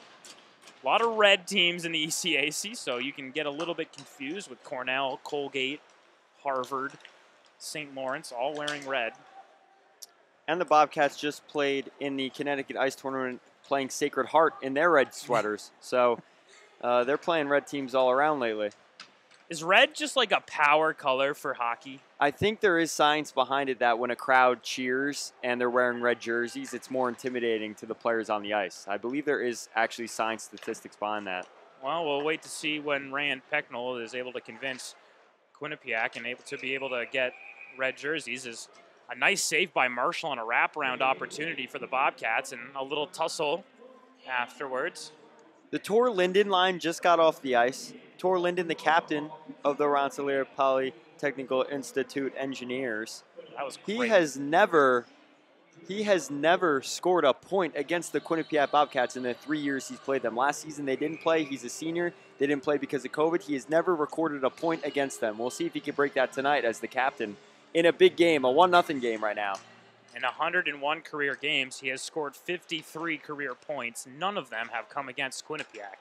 A lot of red teams in the ECAC, so you can get a little bit confused with Cornell, Colgate, Harvard, St. Lawrence, all wearing red. And the Bobcats just played in the Connecticut Ice Tournament playing Sacred Heart in their red sweaters. so uh, they're playing red teams all around lately. Is red just like a power color for hockey? I think there is science behind it that when a crowd cheers and they're wearing red jerseys, it's more intimidating to the players on the ice. I believe there is actually science statistics behind that. Well, we'll wait to see when Rand Pecknold is able to convince Quinnipiac and able to be able to get red jerseys. Is a nice save by Marshall and a wraparound opportunity for the Bobcats and a little tussle afterwards. The Tor Linden line just got off the ice. Tor Linden, the captain of the Rensselaer Polytechnical Institute Engineers. That was great. He has never he has never scored a point against the Quinnipiac Bobcats in the three years he's played them. Last season they didn't play. He's a senior. They didn't play because of COVID. He has never recorded a point against them. We'll see if he can break that tonight as the captain in a big game, a one nothing game right now. In 101 career games, he has scored 53 career points. None of them have come against Quinnipiac.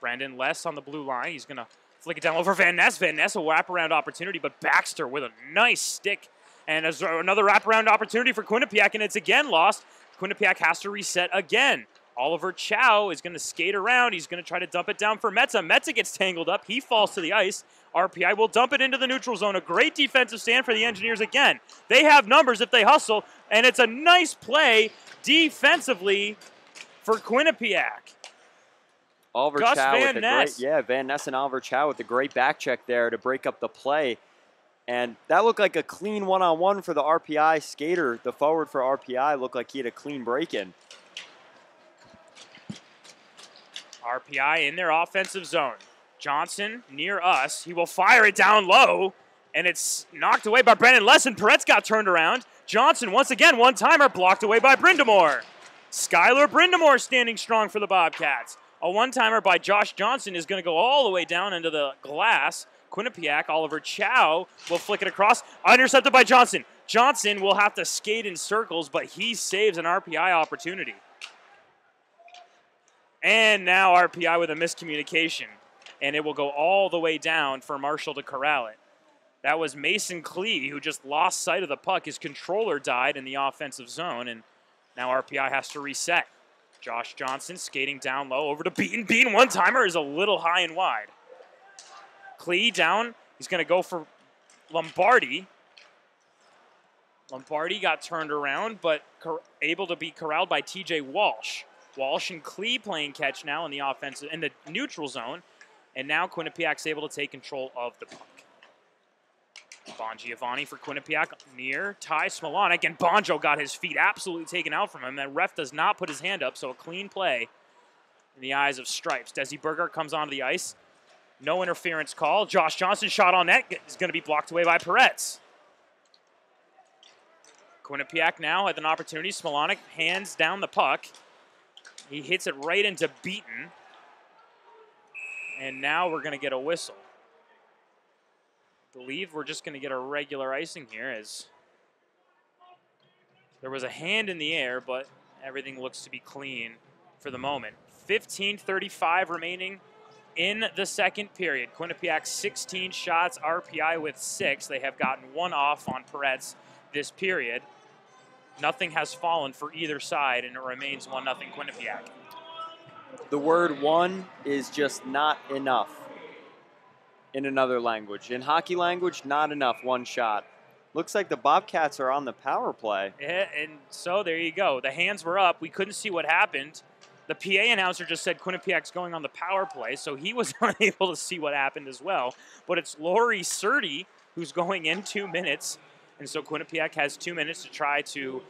Brandon Less on the blue line. He's going to flick it down over van Nes. van Nes, a wraparound opportunity, but Baxter with a nice stick. And another wraparound opportunity for Quinnipiac, and it's again lost. Quinnipiac has to reset again. Oliver Chau is going to skate around. He's going to try to dump it down for Metsa. Metsa gets tangled up. He falls to the ice. RPI will dump it into the neutral zone. A great defensive stand for the Engineers again. They have numbers if they hustle, and it's a nice play defensively for Quinnipiac. Oliver Guus Chau Van with Ness. great, yeah, van Nes and Oliver Chau with a great back check there to break up the play. And that looked like a clean one-on-one for the RPI skater. The forward for RPI looked like he had a clean break-in. RPI in their offensive zone. Johnson near us. He will fire it down low, and it's knocked away by Brandon Lesson. Perets got turned around. Johnson, once again, one-timer blocked away by Brind'Amour. Skyler Brind'Amour standing strong for the Bobcats. A one timer by Josh Johnson is going to go all the way down into the glass. Quinnipiac, Oliver Chau will flick it across. Intercepted by Johnson. Johnson will have to skate in circles, but he saves an RPI opportunity. And now RPI with a miscommunication. And it will go all the way down for Marshall to corral it. That was Mason Klee, who just lost sight of the puck. His controller died in the offensive zone, and now RPI has to reset. Josh Johnson skating down low over to Beaton. Beaton, one timer, is a little high and wide. Klee down. He's going to go for Lombardi. Lombardi got turned around, but able to be corralled by TJ Walsh. Walsh and Klee playing catch now in the offensive in the neutral zone, and now Quinnipiac's able to take control of the puck. Bongiovanni for Quinnipiac near Ty Smilanic, and Bonjo got his feet absolutely taken out from him. That ref does not put his hand up, so a clean play in the eyes of Stripes. Desi Burgart comes onto the ice. No interference call. Josh Johnson shot on net is going to be blocked away by Perets. Quinnipiac now had an opportunity. Smilanic hands down the puck. He hits it right into Beaton. And now we're going to get a whistle. I believe we're just going to get a regular icing here as there was a hand in the air, but everything looks to be clean for the moment. 15:35 remaining in the second period. Quinnipiac 16 shots, RPI with six. They have gotten one off on Perets this period. Nothing has fallen for either side, and it remains 1 0 Quinnipiac. The word one is just not enough in another language. In hockey language, not enough, one shot. Looks like the Bobcats are on the power play. Yeah, and so there you go. The hands were up. We couldn't see what happened. The PA announcer just said Quinnipiac's going on the power play, so he was unable to see what happened as well. But it's Laurie Surdy who's going in two minutes, and so Quinnipiac has two minutes to try to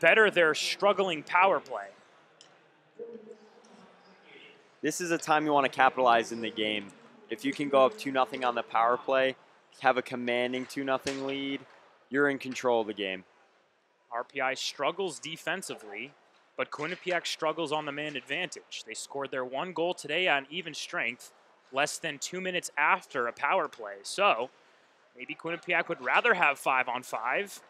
better their struggling power play. This is a time you want to capitalize in the game. If you can go up 2 0 on the power play, have a commanding 2 0 lead, you're in control of the game. RPI struggles defensively, but Quinnipiac struggles on the man advantage. They scored their one goal today on even strength, less than two minutes after a power play. So maybe Quinnipiac would rather have five on five.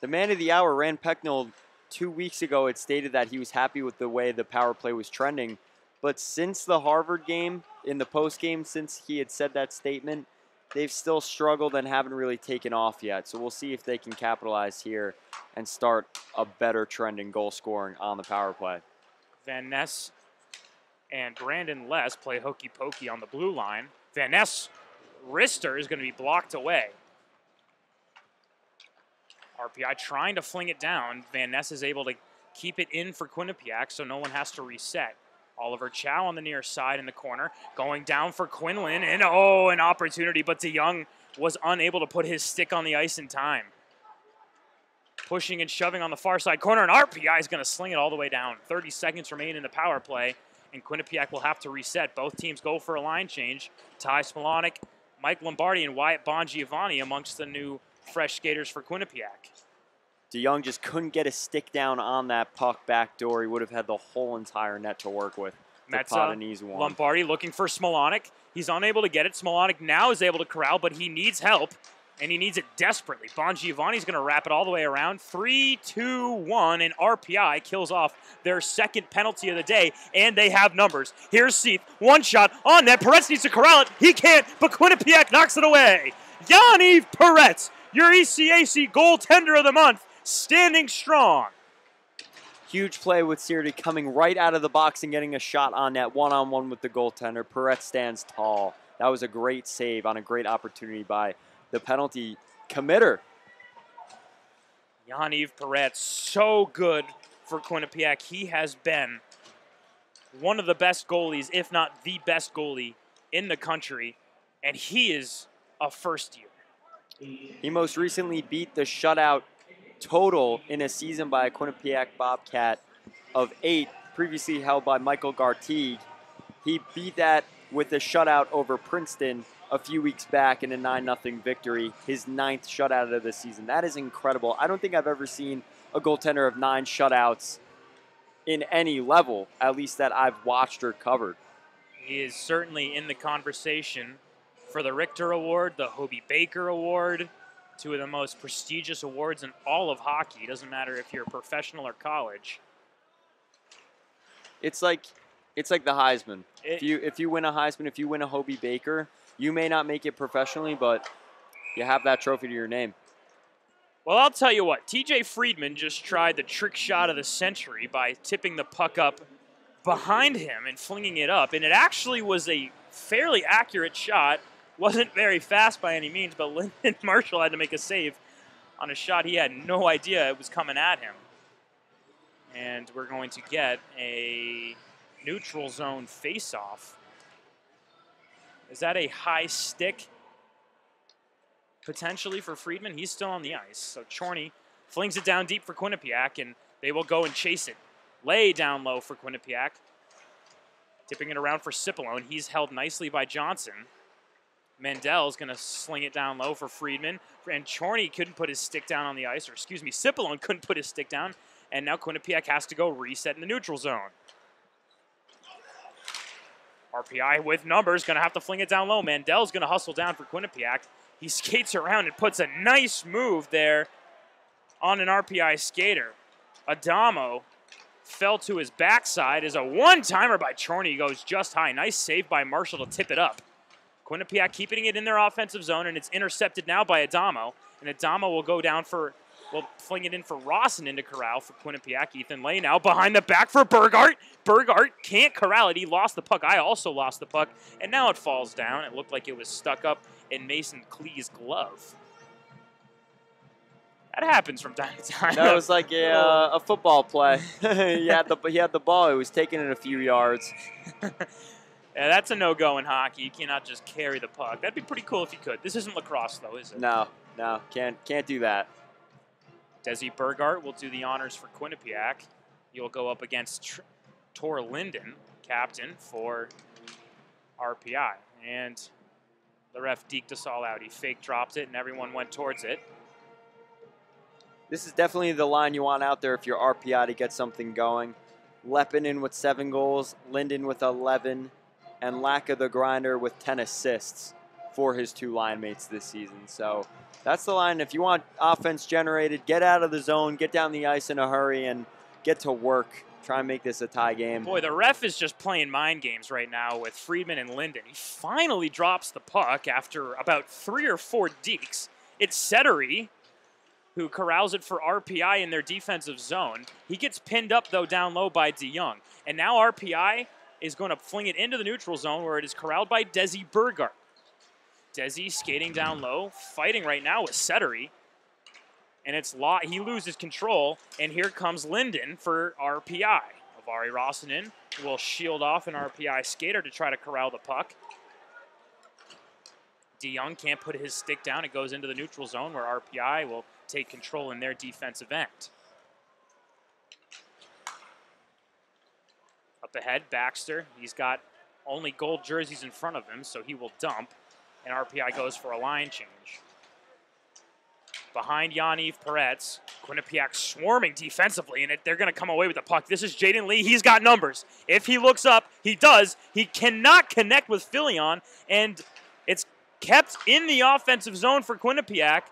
The man of the hour, Rand Pecknold, two weeks ago had stated that he was happy with the way the power play was trending. But since the Harvard game, in the post game, since he had said that statement, they've still struggled and haven't really taken off yet. So we'll see if they can capitalize here and start a better trend in goal scoring on the power play. van Nes and Brandon Less play hokey pokey on the blue line. van Nes wrister is going to be blocked away. RPI trying to fling it down. van Nes is able to keep it in for Quinnipiac so no one has to reset. Oliver Chau on the near side in the corner, going down for Quinlan, and oh, an opportunity, but de Jong was unable to put his stick on the ice in time. Pushing and shoving on the far side corner, and RPI is going to sling it all the way down. 30 seconds remain in the power play, and Quinnipiac will have to reset. Both teams go for a line change. Ty Smilanic, Mike Lombardi, and Wyatt Bongiovanni amongst the new fresh skaters for Quinnipiac. de Jong just couldn't get a stick down on that puck back door. He would have had the whole entire net to work with. Metsa, uh, Lombardi looking for Smilanic. He's unable to get it. Smilanic now is able to corral, but he needs help, and he needs it desperately. Bongiovanni's going to wrap it all the way around. Three, two, one, and RPI kills off their second penalty of the day, and they have numbers. Here's Seath. One shot on net. Perets needs to corral it. He can't, but Quinnipiac knocks it away. Yaniv Perets, your ECAC goaltender of the month, standing strong. Huge play with Sirty coming right out of the box and getting a shot on net one on one with the goaltender. Perets stands tall. That was a great save on a great opportunity by the penalty committer. Yaniv Perets, so good for Quinnipiac. He has been one of the best goalies, if not the best goalie in the country, and he is a first year. He most recently beat the shutout total in a season by a Quinnipiac Bobcat of eight, previously held by Michael Garteig. He beat that with a shutout over Princeton a few weeks back in a 9 0 victory, his ninth shutout of the season. That is incredible. I don't think I've ever seen a goaltender of nine shutouts in any level, at least that I've watched or covered. He is certainly in the conversation for the Richter Award, the Hobey Baker Award, two of the most prestigious awards in all of hockey. It doesn't matter if you're professional or college. It's like it's like the Heisman. It, if you if you win a Heisman, if you win a Hobey Baker, you may not make it professionally, but you have that trophy to your name. Well, I'll tell you what. TJ Friedman just tried the trick shot of the century by tipping the puck up behind him and flinging it up, and it actually was a fairly accurate shot wasn't very fast by any means, but Linden Marshall had to make a save on a shot he had no idea it was coming at him. And we're going to get a neutral zone face-off. Is that a high stick potentially for Friedman? He's still on the ice. So Chorney flings it down deep for Quinnipiac, and they will go and chase it. Leyh down low for Quinnipiac. Tipping it around for Cipollone. He's held nicely by Johnson. Mandel's going to sling it down low for Friedman. And Chorney couldn't put his stick down on the ice, or excuse me, Cipollone couldn't put his stick down. And now Quinnipiac has to go reset in the neutral zone. RPI with numbers, going to have to fling it down low. Mandel's going to hustle down for Quinnipiac. He skates around and puts a nice move there on an RPI skater. Adamo fell to his backside as a one-timer by Chorney goes just high. Nice save by Marshall to tip it up. Quinnipiac keeping it in their offensive zone, and it's intercepted now by Adamo. And Adamo will go down for, will fling it in for Rawson into corral for Quinnipiac. Ethan Leyh now behind the back for Burgart. Burgart can't corral it. He lost the puck. I also lost the puck, and now it falls down. It looked like it was stuck up in Mason Klee's glove. That happens from time to time. That was like a, uh, a football play. he had the he had the ball. He was taking it a few yards. yeah, that's a no-go in hockey. You cannot just carry the puck. That'd be pretty cool if you could. This isn't lacrosse, though, is it? No, no, can't can't do that. Desi Burgart will do the honors for Quinnipiac. You'll go up against Tr- Tor Linden, captain for RPI, and the ref deked us all out. He fake dropped it, and everyone went towards it. This is definitely the line you want out there if you're RPI to get something going. Leppänen with seven goals, Linden with 11, and Lack of the Grinder with 10 assists for his two line mates this season. So that's the line. If you want offense generated, get out of the zone, get down the ice in a hurry, and get to work. Try and make this a tie game. Boy, the ref is just playing mind games right now with Friedman and Linden. He finally drops the puck after about three or four deeks. It's Settery who corrals it for RPI in their defensive zone. He gets pinned up, though, down low by de Jong. And now RPI is going to fling it into the neutral zone where it is corralled by Desi Burgart. Desi skating down low, fighting right now with Settery. And it's law he loses control, and here comes Linden for RPI. Avari Rossinen will shield off an RPI skater to try to corral the puck. de Jong can't put his stick down. It goes into the neutral zone where RPI will take control in their defensive end. Up ahead, Baxter. He's got only gold jerseys in front of him, so he will dump. And RPI goes for a line change. Behind Yaniv Perets, Quinnipiac swarming defensively, and they're going to come away with the puck. This is Jayden Lee. He's got numbers. If he looks up, he does. He cannot connect with Filion, and it's kept in the offensive zone for Quinnipiac.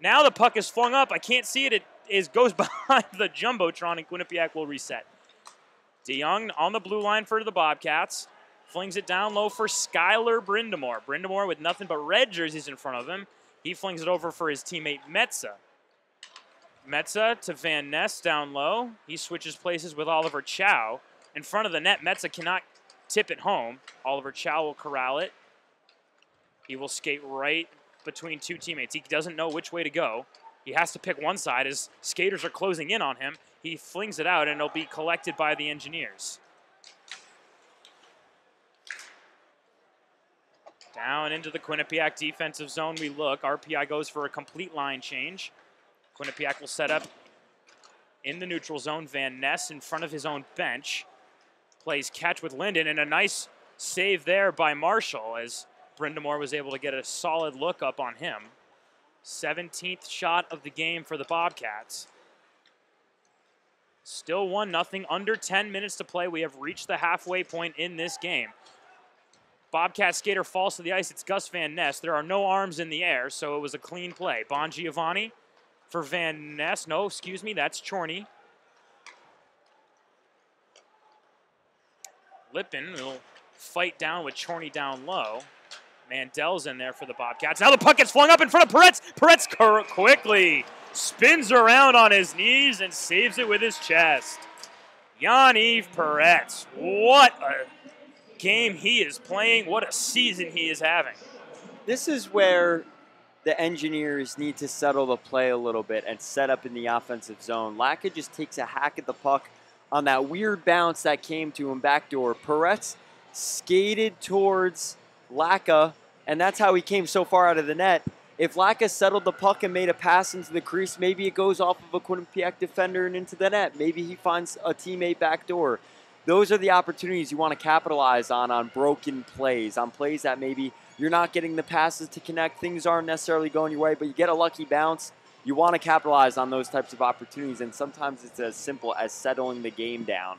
Now the puck is flung up. I can't see it. It is goes behind the jumbotron, and Quinnipiac will reset. DeYoung on the blue line for the Bobcats. Flings it down low for Skyler Brind'Amour. Brind'Amour with nothing but red jerseys in front of him. He flings it over for his teammate Metsa. Metsa to van Nes down low. He switches places with Oliver Chau. In front of the net, Metsa cannot tip it home. Oliver Chau will corral it. He will skate right between two teammates. He doesn't know which way to go. He has to pick one side as skaters are closing in on him. He flings it out and it'll be collected by the engineers. Down into the Quinnipiac defensive zone we look. RPI goes for a complete line change. Quinnipiac will set up in the neutral zone. van Nes in front of his own bench. Plays catch with Linden and a nice save there by Marshall as Brind'Amour was able to get a solid look up on him. 17th shot of the game for the Bobcats. Still 1 nothing. under 10 minutes to play. We have reached the halfway point in this game. Bobcat skater falls to the ice. It's Guus van Nes. There are no arms in the air, so it was a clean play. Bongiovanni for van Nes. No, excuse me, that's Chorney. Lippin will fight down with Chorney down low. Mandel's in there for the Bobcats. Now the puck gets flung up in front of Perets. Perets quickly spins around on his knees and saves it with his chest. Yaniv Perets. What a game he is playing. What a season he is having. This is where the engineers need to settle the play a little bit and set up in the offensive zone. Lacka just takes a hack at the puck on that weird bounce that came to him backdoor. Perets skated towards Lacka, and that's how he came so far out of the net. If Lacka settled the puck and made a pass into the crease, maybe it goes off of a Quinnipiac defender and into the net. Maybe he finds a teammate back door. those are the opportunities you want to capitalize on on broken plays, on plays that maybe you're not getting the passes to connect, things aren't necessarily going your way, but you get a lucky bounce. You want to capitalize on those types of opportunities, and sometimes it's as simple as settling the game down.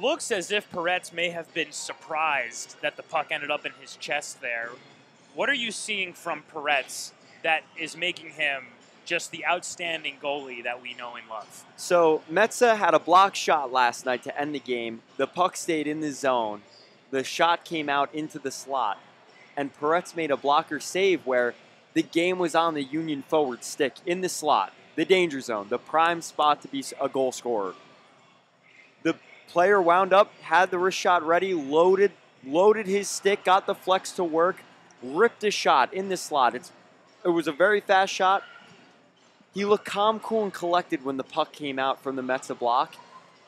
Looks as if Perets may have been surprised that the puck ended up in his chest there. What are you seeing from Perets that is making him just the outstanding goalie that we know and love? So Metsä had a block shot last night to end the game. The puck stayed in the zone. The shot came out into the slot, and Perets made a blocker save where the game was on the Union forward stick in the slot, the danger zone, the prime spot to be a goal scorer. Player wound up, had the wrist shot ready, loaded, loaded his stick, got the flex to work, ripped a shot in the slot. It's, it was a very fast shot. He looked calm, cool, and collected when the puck came out from the Metsä block.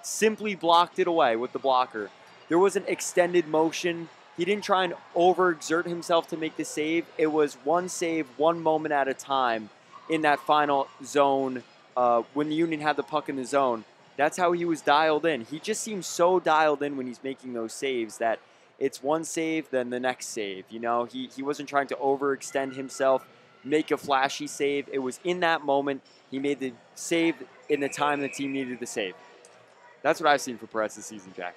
Simply blocked it away with the blocker. There was an extended motion. He didn't try and overexert himself to make the save. It was one save, one moment at a time in that final zone uh, when the Union had the puck in the zone. That's how he was dialed in. He just seems so dialed in when he's making those saves that it's one save, then the next save. You know, he, he wasn't trying to overextend himself make a flashy save. It was in that moment. He made the save in the time the team needed the save. That's what I've seen for Perets this season, Jack.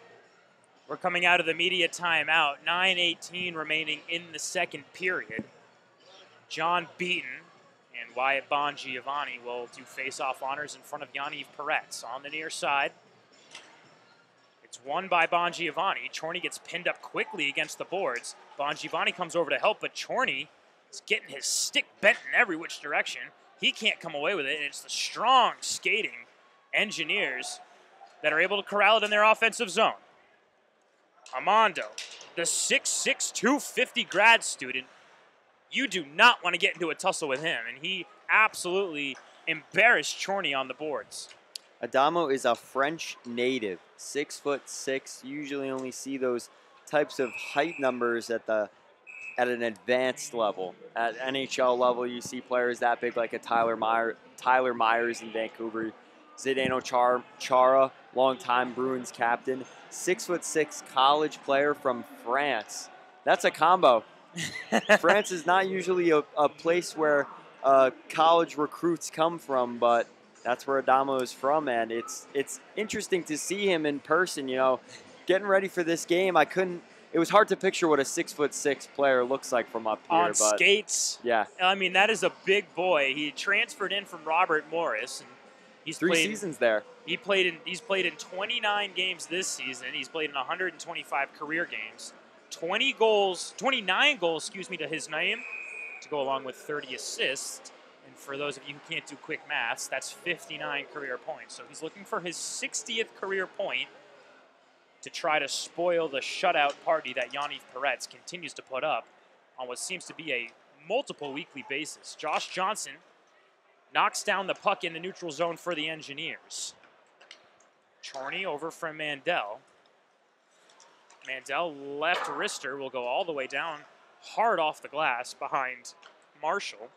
We're coming out of the media timeout. 9.18 remaining in the second period. John Beaton and Wyatt Bongiovanni will do face-off honors in front of Yaniv Perets on the near side. It's won by Bongiovanni. Chorney gets pinned up quickly against the boards. Bongiovanni comes over to help, but Chorney is getting his stick bent in every which direction. He can't come away with it, and it's the strong skating engineers that are able to corral it in their offensive zone. Amando, the 6'6", 250 grad student, you do not want to get into a tussle with him, and he absolutely embarrassed Chorney on the boards. Adamo is a French native, six foot six. usually only see those types of height numbers at the at an advanced level. At NHL level, you see players that big like a Tyler Meyer, Tyler Myers in Vancouver, Zdeno Char, Chara, longtime Bruins captain, six foot six college player from France. That's a combo. France is not usually a, a place where uh, college recruits come from, but that's where Adamo is from, and it's it's interesting to see him in person. You know, getting ready for this game, I couldn't it was hard to picture what a six foot six player looks like from up here. On but, skates. Yeah. I mean, that is a big boy. He transferred in from Robert Morris, and he's three played, seasons there. He played in. He's played in 29 games this season. He's played in 125 career games. 20 goals, 29 goals, excuse me, to his name, to go along with 30 assists. And for those of you who can't do quick maths, that's 59 career points. So he's looking for his 60th career point to try to spoil the shutout party that Yaniv Perets continues to put up on what seems to be a multiple weekly basis. Josh Johnson knocks down the puck in the neutral zone for the Engineers. Chorney over from Mandel. Mandel left wrister will go all the way down hard off the glass behind Marshall.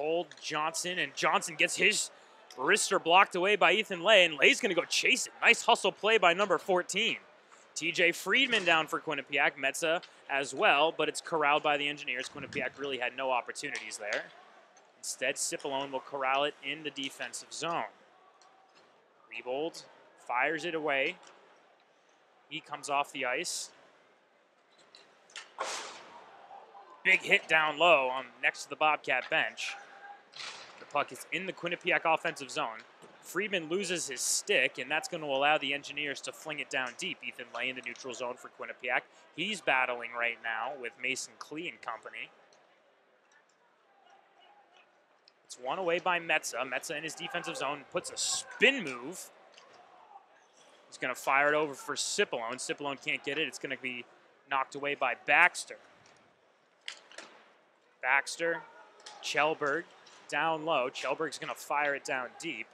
Leopold, Johnson, and Johnson gets his Wrister blocked away by Ethan Leyh, and Leyh's going to go chase it. Nice hustle play by number 14. TJ Friedman down for Quinnipiac. Metsä as well, but it's corralled by the Engineers. Quinnipiac really had no opportunities there. Instead, Cipollone will corral it in the defensive zone. Rebold fires it away. He comes off the ice. Big hit down low on next to the Bobcat bench The puck is in the Quinnipiac offensive zone. Friedman loses his stick, and that's going to allow the Engineers to fling it down deep. Ethan Leyh in the neutral zone for Quinnipiac. He's battling right now with Mason Klee and company. It's one away by Metsa. Metsa in his defensive zone puts a spin move. He's going to fire it over for Cipollone. Cipollone can't get it. It's going to be knocked away by Baxter. Baxter, Chelberg, down low. Kjellberg's going to fire it down deep.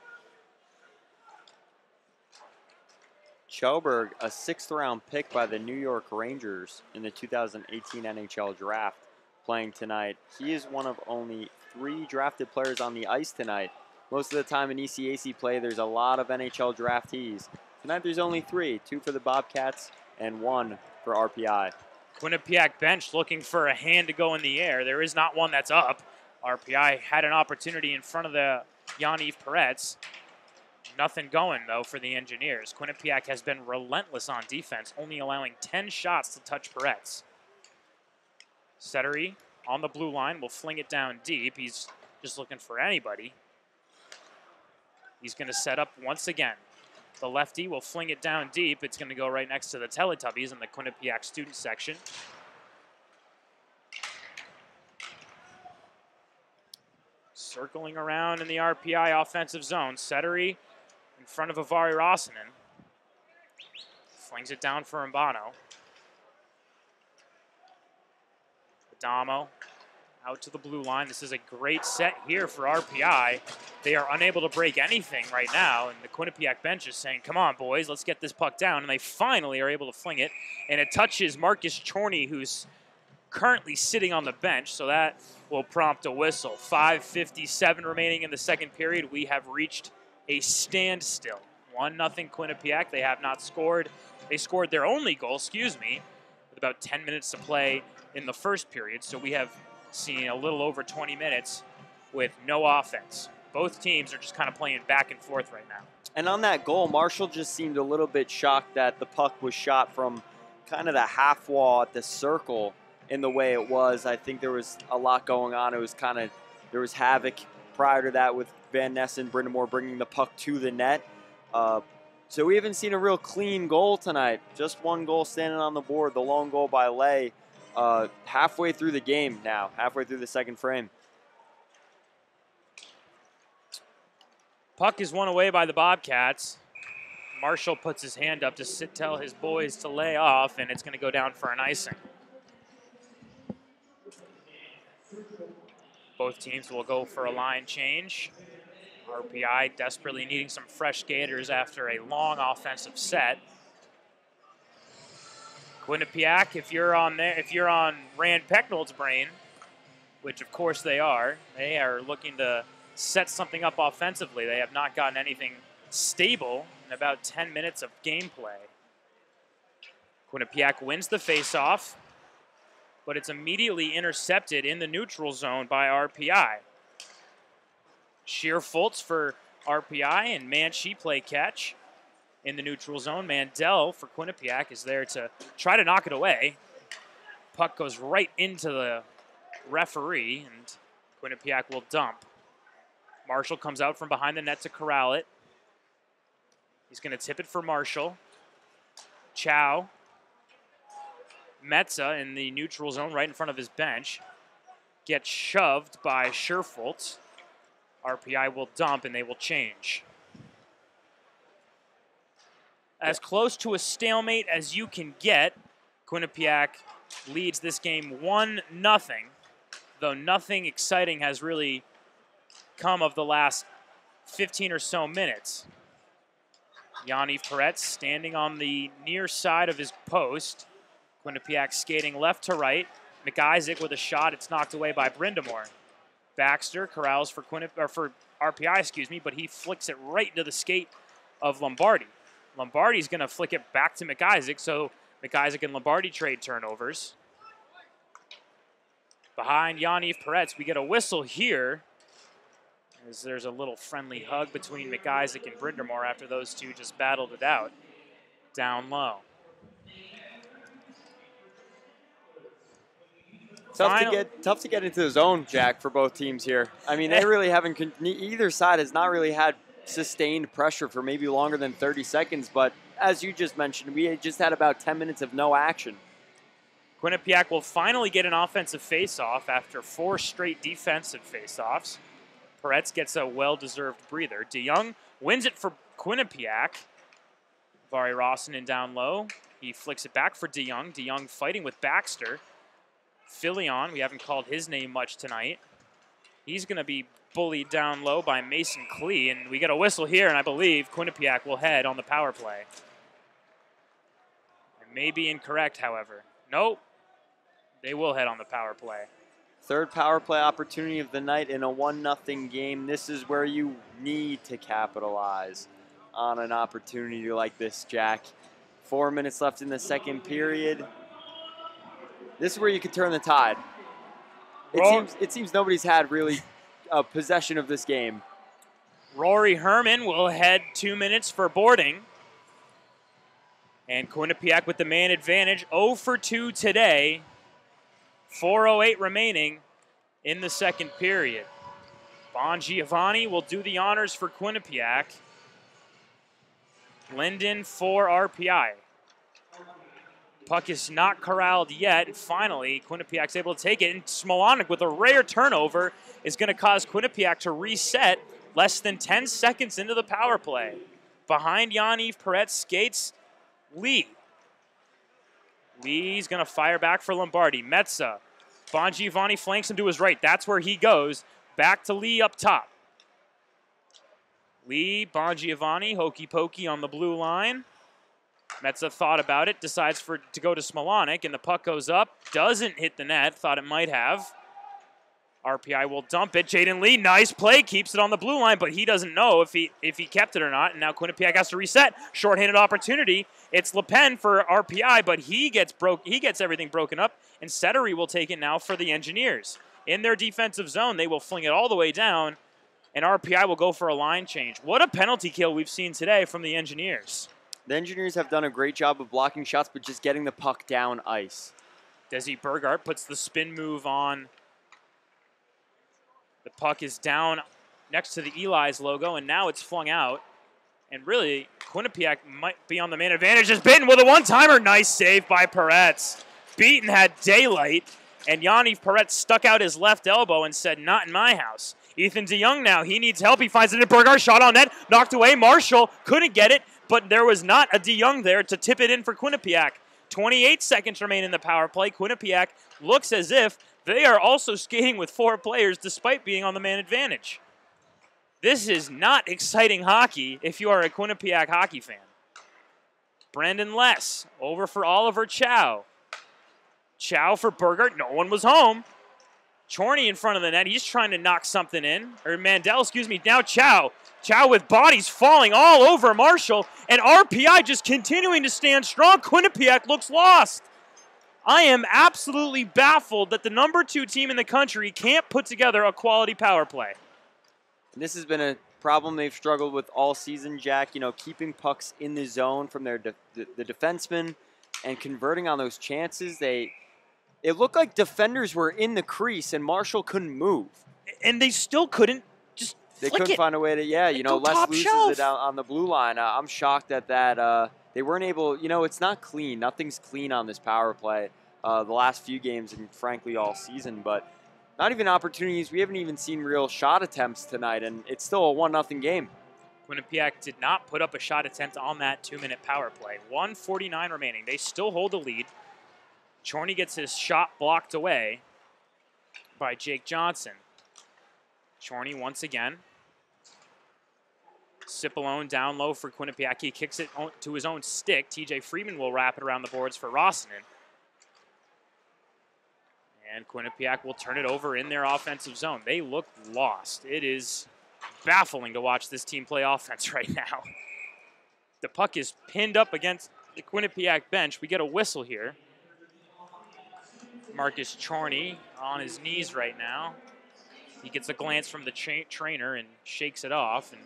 Chelberg, a sixth round pick by the New York Rangers in the 2018 NHL draft, playing tonight. He is one of only three drafted players on the ice tonight most of the time in ECAC play, there's a lot of NHL draftees. Tonight, there's only three two for the Bobcats and one for RPI. Quinnipiac bench looking for a hand to go in the air. There is not one that's up. RPI had an opportunity in front of the Yaniv Perets. Nothing going, though, for the Engineers. Quinnipiac has been relentless on defense, only allowing 10 shots to touch Perets. Settery on the blue line will fling it down deep. He's just looking for anybody. He's going to set up once again. The lefty will fling it down deep. It's going to go right next to the Teletubbies in the Quinnipiac student section. Circling around in the RPI offensive zone. Settery in front of Avari Rossinen. Flings it down for Mbano. Adamo out to the blue line. This is a great set here for RPI. They are unable to break anything right now, and the Quinnipiac bench is saying, come on, boys, let's get this puck down. And they finally are able to fling it, and it touches Marcus Chorney, who's currently sitting on the bench, so that will prompt a whistle. 5.57 remaining in the second period. We have reached a standstill. 1 nothing Quinnipiac. They have not scored. They scored their only goal, excuse me, with about 10 minutes to play in the first period, so we have seen a little over 20 minutes with no offense. Both teams are just kind of playing back and forth right now. And on that goal, Marshall just seemed a little bit shocked that the puck was shot from kind of the half wall at the circle in the way it was. I think there was a lot going on. It was kind of, there was havoc prior to that with van Nes and Brind'Amour bringing the puck to the net. Uh, so we haven't seen a real clean goal tonight. Just one goal standing on the board, the lone goal by Leyh. Uh, halfway through the game now, halfway through the second frame. Puck is won away by the Bobcats. Marshall puts his hand up to sit, tell his boys to lay off, and it's going to go down for an icing. Both teams will go for a line change. RPI desperately needing some fresh skaters after a long offensive set. Quinnipiac, if you're on there, if you're on Rand Pecknold's brain, which of course they are, they are looking to set something up offensively. They have not gotten anything stable in about 10 minutes of gameplay. Quinnipiac wins the faceoff, but it's immediately intercepted in the neutral zone by RPI. Sheer Fultz for RPI and Manchi play catch in the neutral zone. Mandel for Quinnipiac is there to try to knock it away. Puck goes right into the referee, and Quinnipiac will dump. Marshall comes out from behind the net to corral it. He's going to tip it for Marshall. Chau. Metsa in the neutral zone right in front of his bench. Gets shoved by Sherfoltz. RPI will dump and they will change. As close to a stalemate as you can get, Quinnipiac leads this game 1 0, though nothing exciting has really come of the last 15 or so minutes. Yaniv Perets standing on the near side of his post. Quinnipiac skating left to right. McIsaac with a shot. It's knocked away by Brind'Amour. Baxter corrals for Quinnip or for RPI, excuse me, but he flicks it right into the skate of Lombardi. Lombardi's going to flick it back to McIsaac, so McIsaac and Lombardi trade turnovers. Behind Yaniv Perets, we get a whistle here as there's a little friendly hug between McIsaac and Brind'Amour after those two just battled it out down low. Tough Final- to get tough to get into the zone, Jack, for both teams here. I mean, they really haven't. Either side has not really had sustained pressure for maybe longer than 30 seconds. But as you just mentioned, we just had about 10 minutes of no action. Quinnipiac will finally get an offensive faceoff after four straight defensive faceoffs. Perets gets a well-deserved breather. de Jong wins it for Quinnipiac. Vari Rossinen down low. He flicks it back for de Jong. DeYoung fighting with Baxter. Filion, we haven't called his name much tonight. He's going to be bullied down low by Mason Klee, and we get a whistle here, and I believe Quinnipiac will head on the power play. I may be incorrect, however. Nope. They will head on the power play. Third power play opportunity of the night in a 1 0 game. This is where you need to capitalize on an opportunity like this, Jack. Four minutes left in the second period. This is where you could turn the tide. It seems it seems nobody's had really uh, possession of this game. Rory Herman will head two minutes for boarding. And Quinnipiac with the man advantage 0 for 2 today. 4.08 remaining in the second period. Bongiovanni will do the honors for Quinnipiac. Linden for RPI. Puck is not corralled yet, and finally, Quinnipiac's able to take it. And Smilanic, with a rare turnover, is going to cause Quinnipiac to reset less than 10 seconds into the power play. Behind Yaniv Perets skates Lee. Lee's going to fire back for Lombardi. Metsa. Bon Giovanni flanks him to his right. That's where he goes. Back to Lee up top. Lee, Bongiovanni, hokey pokey on the blue line. Metsa thought about it, decides for to go to Smilanic, and the puck goes up. Doesn't hit the net. Thought it might have. RPI will dump it. Jayden Lee, nice play, keeps it on the blue line, but he doesn't know if he if he kept it or not. And now Quinnipiac has to reset. Shorthanded opportunity. It's Leppänen for RPI, but he gets broke. He gets everything broken up, and Sertti will take it now for the Engineers. In their defensive zone, they will fling it all the way down, and RPI will go for a line change. What a penalty kill we've seen today from the Engineers. The Engineers have done a great job of blocking shots, but just getting the puck down ice. Desi Burgart puts the spin move on. The puck is down next to the Eli's logo, and now it's flung out. And really, Quinnipiac might be on the man advantage. As Beaton with a one-timer, nice save by Perets. Beaton had daylight, and Yanni Perets stuck out his left elbow and said, "Not in my house." Ethan de Jong now he needs help. He finds it in shot on net, knocked away. Marshall couldn't get it, but there was not a de Jong there to tip it in for Quinnipiac. 28 seconds remain in the power play. Quinnipiac looks as if they are also skating with four players despite being on the man advantage. This is not exciting hockey if you are a Quinnipiac hockey fan. Brandon Less over for Oliver Chau. Chau for Burgart. No one was home. Chorney in front of the net. He's trying to knock something in. Or Mendel, excuse me. Now Chau. Chau with bodies falling all over Marshall. And RPI just continuing to stand strong. Quinnipiac looks lost. I am absolutely baffled that the number two team in the country can't put together a quality power play. This has been a problem they've struggled with all season, Jack. You know, keeping pucks in the zone from their de- the, the defensemen and converting on those chances. They it looked like defenders were in the crease and Marshall couldn't move. And they still couldn't just They couldn't it. find a way to, yeah, you know, Les loses shelf. it out on the blue line. Uh, I'm shocked at that. Uh, they weren't able, you know, it's not clean. Nothing's clean on this power play uh, the last few games and frankly all season. But not even opportunities. We haven't even seen real shot attempts tonight, and it's still a one nothing game. Quinnipiac did not put up a shot attempt on that two minute power play. 149 remaining. They still hold the lead. Chorney gets his shot blocked away by Jake Johnson. Chorney once again. Cipollone down low for Quinnipiac. He kicks it to his own stick. TJ Friedman will wrap it around the boards for Rossinen. And Quinnipiac will turn it over in their offensive zone. They look lost. It is baffling to watch this team play offense right now. The puck is pinned up against the Quinnipiac bench. We get a whistle here. Marcus Chorney on his knees right now. He gets a glance from the tra- trainer and shakes it off. And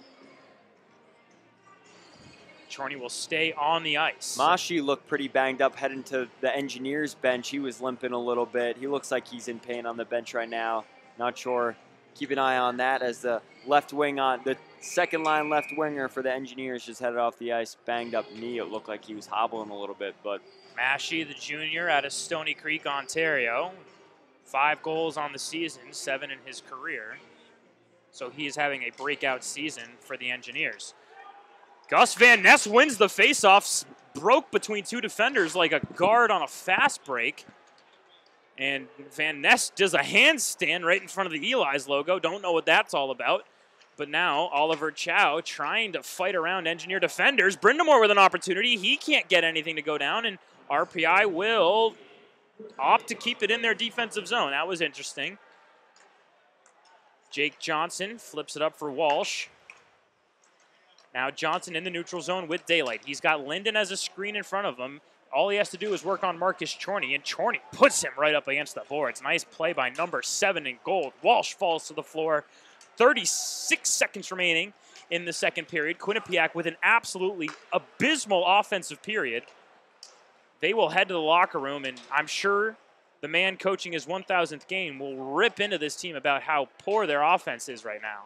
Chorney will stay on the ice. Mashi looked pretty banged up heading to the engineers bench. He was limping a little bit. He looks like he's in pain on the bench right now. Not sure. Keep an eye on that as the left wing on the second line left winger for the engineers just headed off the ice, banged up knee. It looked like he was hobbling a little bit, but Mashi, the junior out of Stony Creek, Ontario. Five goals on the season, seven in his career. So he is having a breakout season for the Engineers. Guus van Nes wins the faceoff, broke between two defenders like a guard on a fast break. And van Nes does a handstand right in front of the Eli's logo. Don't know what that's all about. But now Oliver Chau trying to fight around engineer defenders. Brind'Amour with an opportunity. He can't get anything to go down, and RPI will opt to keep it in their defensive zone. That was interesting. Jake Johnson flips it up for Walsh. Now Johnson in the neutral zone with daylight. He's got Linden as a screen in front of him. All he has to do is work on Marcus Chorney, and Chorney puts him right up against the boards. Nice play by number seven in gold. Walsh falls to the floor. 36 seconds remaining in the second period. Quinnipiac with an absolutely abysmal offensive period. They will head to the locker room, and I'm sure the man coaching his 1,000th game will rip into this team about how poor their offense is right now.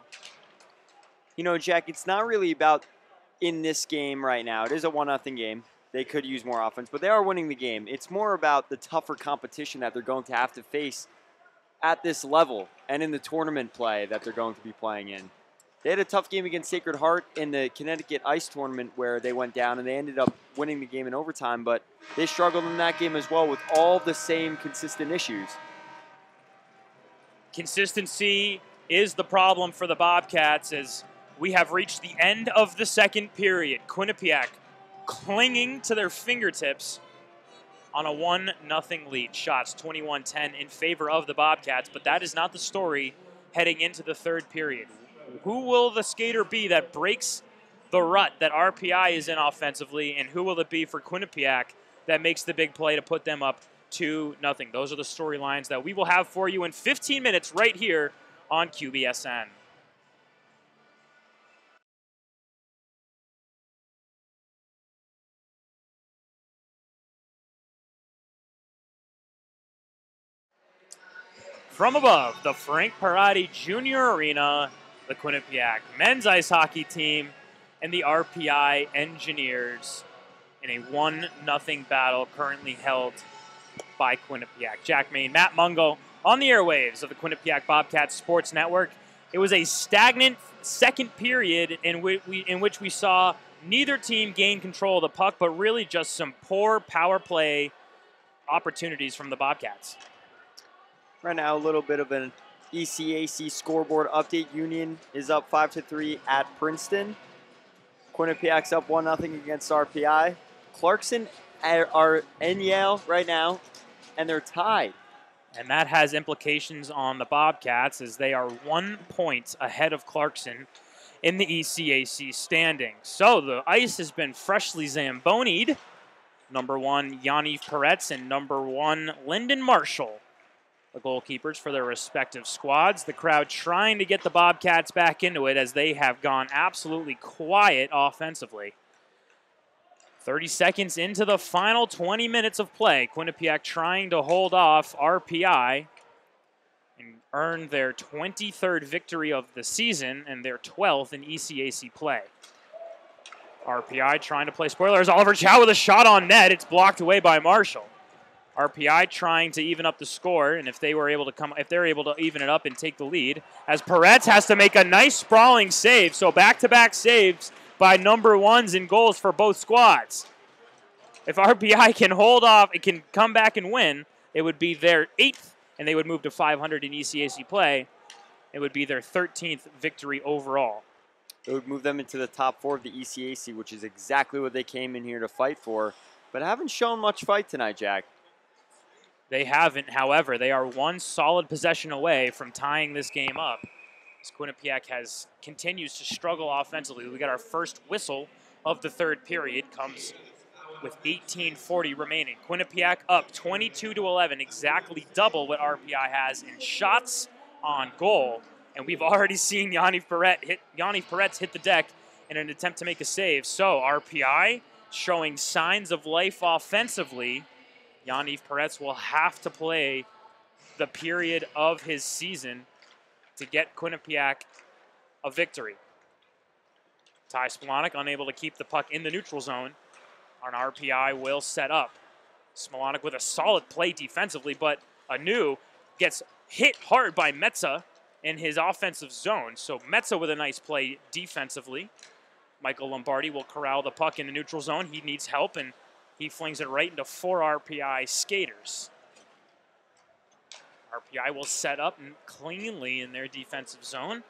You know, Jack, it's not really about in this game right now. It is a 1 0 game. They could use more offense, but they are winning the game. It's more about the tougher competition that they're going to have to face at this level and in the tournament play that they're going to be playing in. They had a tough game against Sacred Heart in the Connecticut Ice tournament where they went down and they ended up winning the game in overtime, but they struggled in that game as well with all the same consistent issues. Consistency is the problem for the Bobcats as we have reached the end of the second period. Quinnipiac clinging to their fingertips on a 1 0 lead. Shots 21 10 in favor of the Bobcats, but that is not the story heading into the third period. Who will the skater be that breaks the rut that RPI is in offensively, and who will it be for Quinnipiac that makes the big play to put them up 2 0? Those are the storylines that we will have for you in 15 minutes right here on QBSN. From above, the Frank Perrotti Jr. Arena, the Quinnipiac men's ice hockey team and the RPI Engineers in a 1 0 battle currently held by Quinnipiac. Jack Main, Matt Mugno on the airwaves of the Quinnipiac Bobcats Sports Network. It was a stagnant second period in, we, in which we saw neither team gain control of the puck, but really just some poor power play opportunities from the Bobcats. Right now, a little bit of an ECAC scoreboard update. Union is up 5 to 3 at Princeton. Quinnipiac's up 1 0 against RPI. Clarkson are in Yale right now, and they're tied. And that has implications on the Bobcats as they are one point ahead of Clarkson in the ECAC standings. So the ice has been freshly zambonied. Number one, Yanni Perets, and number one, Linden Marshall the goalkeepers for their respective squads. The crowd trying to get the Bobcats back into it as they have gone absolutely quiet offensively. 30 seconds into the final 20 minutes of play. Quinnipiac trying to hold off RPI and earn their 23rd victory of the season and their 12th in ECAC play. RPI trying to play spoilers. Oliver Chau with a shot on net. It's blocked away by Marshall. RPI trying to even up the score, and if they were able to come, if they're able to even it up and take the lead, as Perets has to make a nice sprawling save. So back-to-back saves by number ones in goals for both squads. If RPI can hold off, it can come back and win. It would be their eighth, and they would move to 500 in ECAC play. It would be their 13th victory overall. It would move them into the top four of the ECAC, which is exactly what they came in here to fight for. But haven't shown much fight tonight, Jack. They haven't, however. They are one solid possession away from tying this game up. As Quinnipiac has continues to struggle offensively. We got our first whistle of the third period comes with 18:40 remaining. Quinnipiac up 22 to 11, exactly double what RPI has in shots on goal. And we've already seen Yanni Perets hit Yanni Perets hit the deck in an attempt to make a save. So RPI showing signs of life offensively Yaniv Perets will have to play the period of his season to get Quinnipiac a victory. Ty Smilanic unable to keep the puck in the neutral zone. An RPI will set up. Smilanic with a solid play defensively, but Anu gets hit hard by Metsa in his offensive zone. So Metsa with a nice play defensively. Michael Lombardi will corral the puck in the neutral zone. He needs help, and he flings it right into four RPI skaters. RPI will set up cleanly in their defensive zone.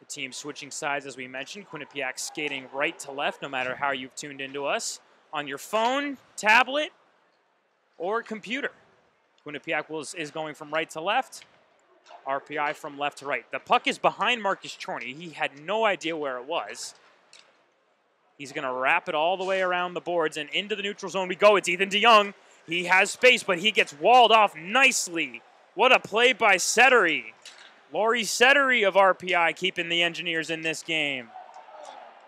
The team switching sides, as we mentioned. Quinnipiac skating right to left, no matter how you've tuned into us on your phone, tablet, or computer. Quinnipiac is going from right to left. RPI from left to right. The puck is behind Marcus Chorney. He had no idea where it was. He's going to wrap it all the way around the boards and into the neutral zone we go. It's Ethan de Jong. He has space, but he gets walled off nicely. What a play by Sertti. Lauri Sertti of RPI keeping the Engineers in this game.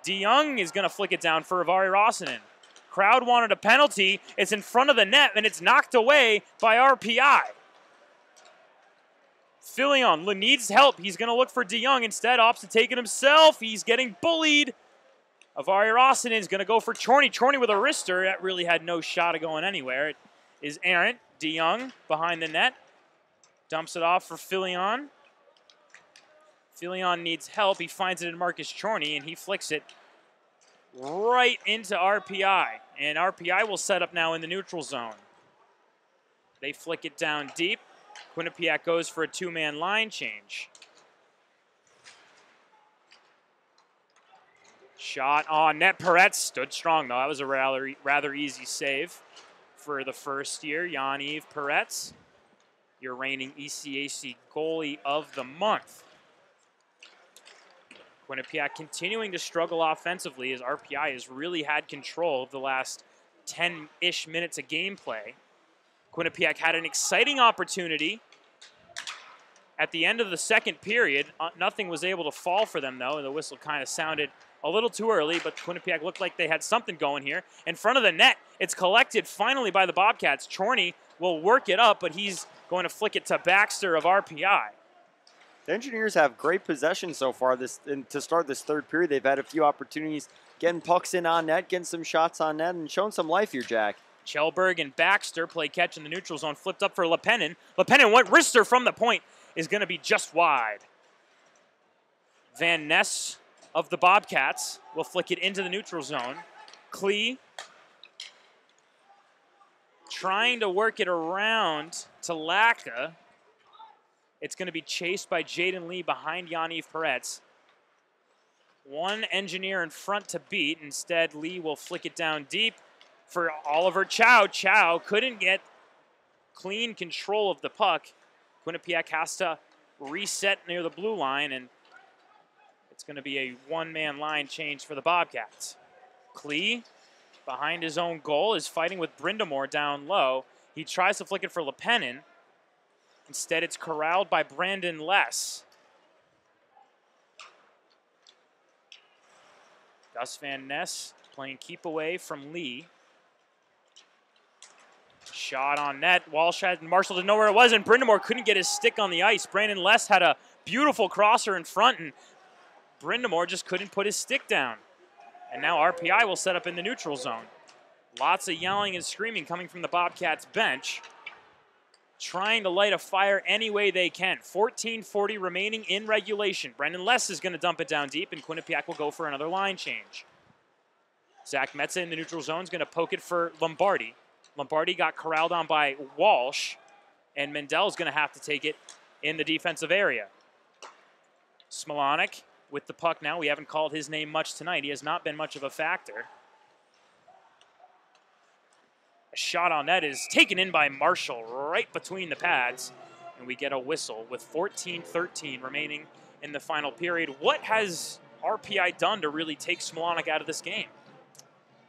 de Jong is going to flick it down for Avari Rossinen. Crowd wanted a penalty. It's in front of the net, and it's knocked away by RPI. Fillion needs help. He's going to look for de Jong. Instead, opts to take it himself. He's getting bullied. Avari Rossinen is going to go for Chorney. Chorney with a wrister. That really had no shot of going anywhere. It is Aaron de Jong behind the net. Dumps it off for Fillion. Fillion needs help. He finds it in Marcus Chorney, and he flicks it right into RPI. And RPI will set up now in the neutral zone. They flick it down deep. Quinnipiac goes for a two-man line change. Shot on net. Perets stood strong, though. That was a rather, rather easy save for the first year. Yaniv Perets, your reigning ECAC goalie of the month. Quinnipiac continuing to struggle offensively as RPI has really had control of the last 10 ish minutes of gameplay. Quinnipiac had an exciting opportunity at the end of the second period. Uh, nothing was able to fall for them, though, and the whistle kind of sounded a little too early, but Quinnipiac looked like they had something going here. In front of the net, it's collected finally by the Bobcats. Chorney will work it up, but he's going to flick it to Baxter of RPI. The Engineers have great possession so far. This and to start this third period, they've had a few opportunities getting pucks in on net, getting some shots on net, and showing some life here, Jack. Kjellberg and Baxter play catch in the neutral zone, flipped up for Leppänen. Leppänen went wrister from the point, is going to be just wide. van Nes of the Bobcats will flick it into the neutral zone. Klee trying to work it around to Laka. It's going to be chased by Jayden Lee behind Yaniv Perets. One engineer in front to beat. Instead, Lee will flick it down deep for Oliver Chau. Chau couldn't get clean control of the puck. Quinnipiac has to reset near the blue line, and it's going to be a one-man line change for the Bobcats. Klee, behind his own goal, is fighting with Brind'Amour down low. He tries to flick it for Leppänen. Instead, it's corralled by Brandon Less. Guus van Nes playing keep away from Lee. Shot on net. Walsh had Marshall didn't know where it was, and Brind'Amour couldn't get his stick on the ice. Brandon Less had a beautiful crosser in front, and Brind'Amour just couldn't put his stick down. And now RPI will set up in the neutral zone. Lots of yelling and screaming coming from the Bobcats bench. Trying to light a fire any way they can. 14:40 remaining in regulation. Brendan Less is going to dump it down deep, and Quinnipiac will go for another line change. Zach Metsa in the neutral zone is going to poke it for Lombardi. Lombardi got corralled on by Walsh, and Mendel is going to have to take it in the defensive area. Smilanic with the puck now. We haven't called his name much tonight. He has not been much of a factor. A shot on net is taken in by Marshall right between the pads, and we get a whistle with 14 13 remaining in the final period. What has RPI done to really take Smilanic out of this game?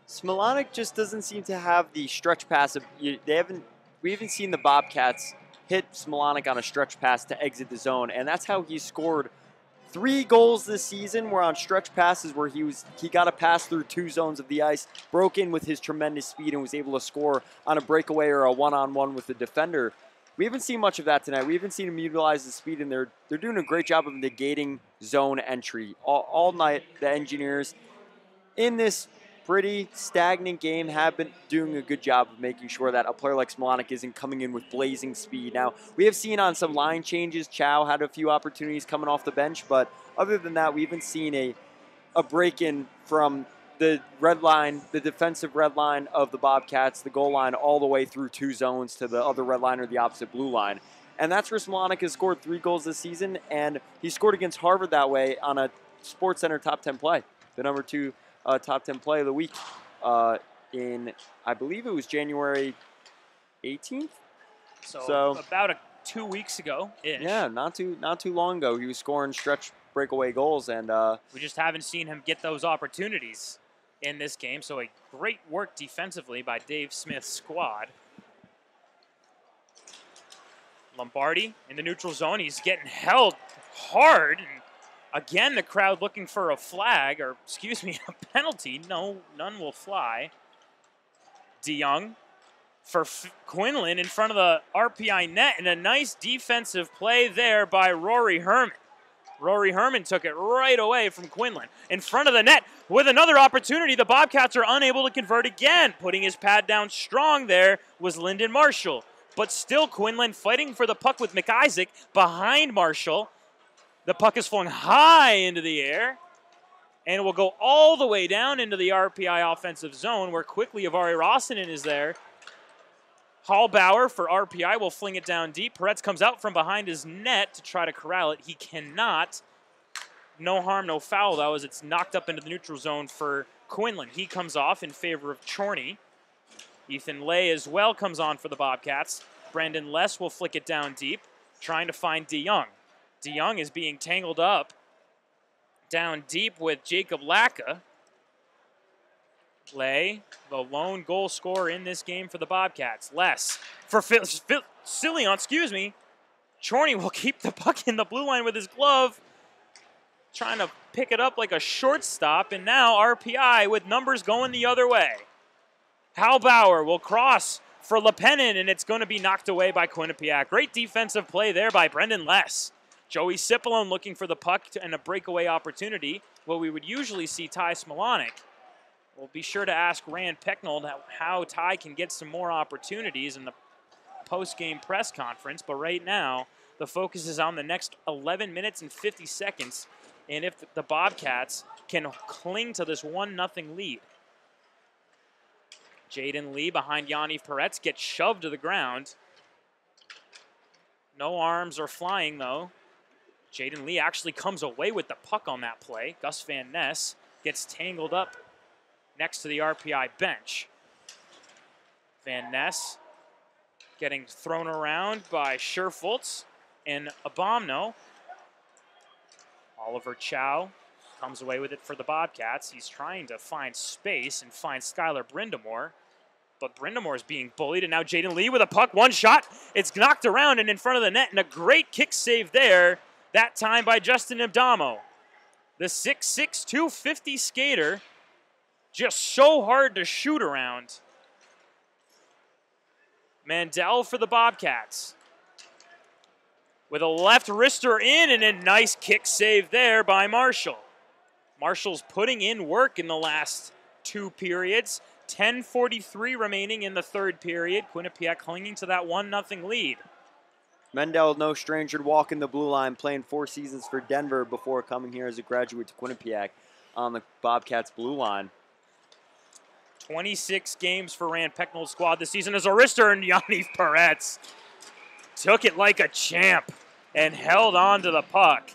Smilanic just doesn't seem to have the stretch pass. Of, they haven't. We haven't seen the Bobcats hit Smilanic on a stretch pass to exit the zone, and that's how he scored three goals this season. Were on stretch passes where he was he got a pass through two zones of the ice, broke in with his tremendous speed, and was able to score on a breakaway or a one-on-one with the defender. We haven't seen much of that tonight. We haven't seen him utilize the speed, and they're they're doing a great job of negating zone entry all, all night. The engineers in this pretty stagnant game have been doing a good job of making sure that a player like Smilanic isn't coming in with blazing speed. Now, we have seen on some line changes, Chau had a few opportunities coming off the bench, but other than that, we haven't seen a, a break in from the red line, the defensive red line of the Bobcats, the goal line, all the way through two zones to the other red line or the opposite blue line. And that's where Smilanic has scored three goals this season, and he scored against Harvard that way on a Sports Center top 10 play, the number two uh, top 10 play of the week uh, in, I believe it was January 18th. So, so, about a two weeks ago. Yeah, not too not too long ago, he was scoring stretch breakaway goals, and uh, we just haven't seen him get those opportunities in this game. So a great work defensively by Dave Smith's squad. Lombardi in the neutral zone. He's getting held hard. And again, the crowd looking for a flag, or excuse me, a penalty. No, none will fly. de Jong for F- Quillan in front of the RPI net, and a nice defensive play there by Rory Herman. Rory Herman took it right away from Quillan in front of the net with another opportunity. The Bobcats are unable to convert again. Putting his pad down strong there was Linden Marshall. But still, Quillan fighting for the puck with McIsaac behind Marshall. The puck is flung high into the air and will go all the way down into the RPI offensive zone where quickly Avari Rossinen is there. Hallbauer for RPI will fling it down deep. Perets comes out from behind his net to try to corral it. He cannot. No harm, no foul, though, as it's knocked up into the neutral zone for Quillan. He comes off in favor of Chorney. Ethan Leyh as well comes on for the Bobcats. Brandon Less will flick it down deep, trying to find DeYoung. DeYoung is being tangled up down deep with Jacob Lacka. Leyh, the lone goal scorer in this game for the Bobcats. Less for Phil, Phil, excuse me. Chorney will keep the puck in the blue line with his glove, trying to pick it up like a shortstop, and now RPI with numbers going the other way. Hallbauer will cross for Leppänen, and it's going to be knocked away by Quinnipiac. Great defensive play there by Brendan Less. Joey Cipollone looking for the puck and a breakaway opportunity. What we would usually see Ty Smilanic. We'll be sure to ask Rand Pecknold how Ty can get some more opportunities in the post-game press conference. But right now, the focus is on the next 11 minutes and 50 seconds, and if the Bobcats can cling to this one nothing lead. Jayden Lee behind Yaniv Perets gets shoved to the ground. No arms are flying though. Jayden Lee actually comes away with the puck on that play. Guus van Nes gets tangled up next to the RPI bench. van Nes getting thrown around by Sherfultz and Addamo. Oliver Chau comes away with it for the Bobcats. He's trying to find space and find Skyler Brind'Amour. But Brind'Amour is being bullied, and now Jayden Lee with a puck, one shot. It's knocked around and in front of the net, and a great kick save there that time by Justin Addamo. The 6'6", 250 skater, just so hard to shoot around. Mendel for the Bobcats. With a left wrister in and a nice kick save there by Marshall. Marshall's putting in work in the last two periods. 10.43 remaining in the third period. Quinnipiac clinging to that 1 0 lead. Mendel, no stranger to walking the blue line, playing four seasons for Denver before coming here as a graduate to Quinnipiac on the Bobcats blue line. 26 games for Rand Pecknold's squad this season as Arister and Yaniv Perets took it like a champ and held on to the puck.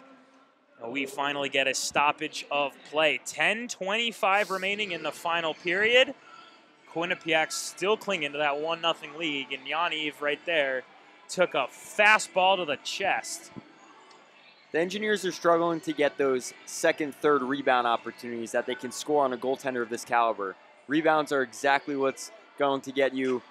We finally get a stoppage of play. 10-25 remaining in the final period. Quinnipiac still clinging to that 1-0 lead, and Yaniv right there took a fastball to the chest. The Engineers are struggling to get those second, third rebound opportunities that they can score on a goaltender of this caliber. Rebounds are exactly what's going to get you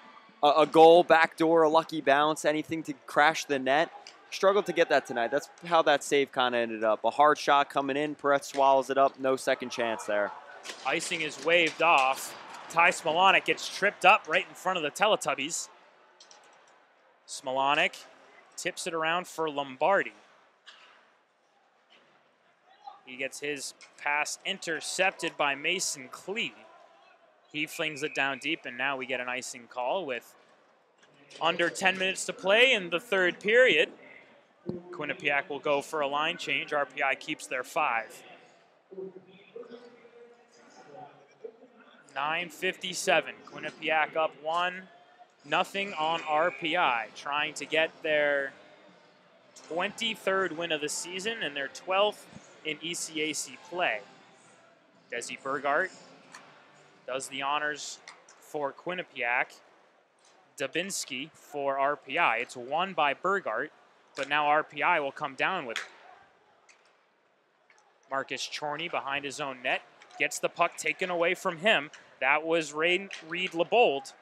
a, a goal, backdoor, a lucky bounce, anything to crash the net. Struggled to get that tonight. That's how that save kind of ended up. A hard shot coming in, Perets swallows it up, no second chance there. Icing is waved off. Ty Smilanic gets tripped up right in front of the Teletubbies. Smilanic tips it around for Lombardi. He gets his pass intercepted by Mason Klee. He flings it down deep, and now we get an icing call with under 10 minutes to play in the third period. Quinnipiac will go for a line change. RPI keeps their five. 9.57. Quinnipiac up one nothing on RPI, trying to get their 23rd win of the season and their 12th in ECAC play. Desi Burgart does the honors for Quinnipiac. Dubinsky for RPI. It's won by Burgart, but now RPI will come down with it. Marcus Chorney behind his own net gets the puck taken away from him. That was Reed Lebold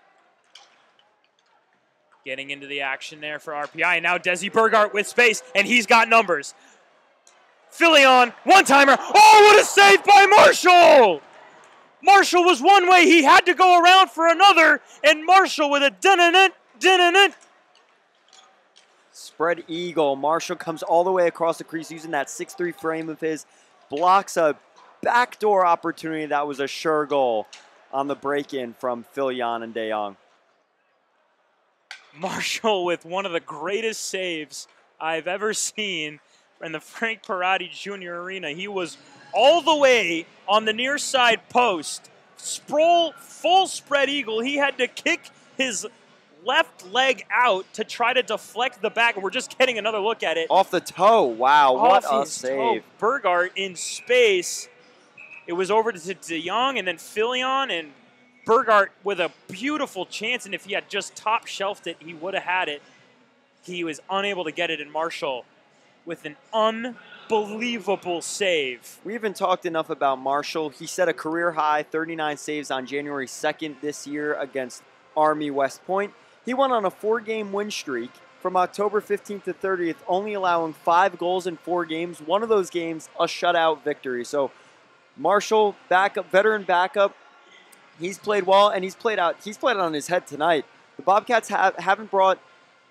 getting into the action there for RPI. And now Desi Burgart with space, and he's got numbers. Fillion, one timer. Oh, what a save by Marshall! Marshall was one way, he had to go around for another, and Marshall with a dun it, dun it. Spread eagle. Marshall comes all the way across the crease using that 6-3 frame of his, blocks a backdoor opportunity that was a sure goal on the break-in from Fillion and De Jong. Marshall with one of the greatest saves I've ever seen in the Frank Perrotti Jr. Arena. He was all the way on the near side post, sprawl, full spread eagle. He had to kick his left leg out to try to deflect the back. We're just getting another look at it. Off the toe. Wow, Off what a save. toe. Burgart in space. It was over to De Jong and then Fillion and Burgart with a beautiful chance. And if he had just top shelved it, he would have had it. He was unable to get it in Marshall with an unbelievable save. We haven't talked enough about Marshall. He set a career high 39 saves on January 2nd this year against Army West Point. He went on a four game win streak from October 15th to 30th, only allowing five goals in four games. One of those games, a shutout victory. So, Marshall, backup, veteran backup, he's played well and he's played out. He's played on his head tonight. The Bobcats have, haven't brought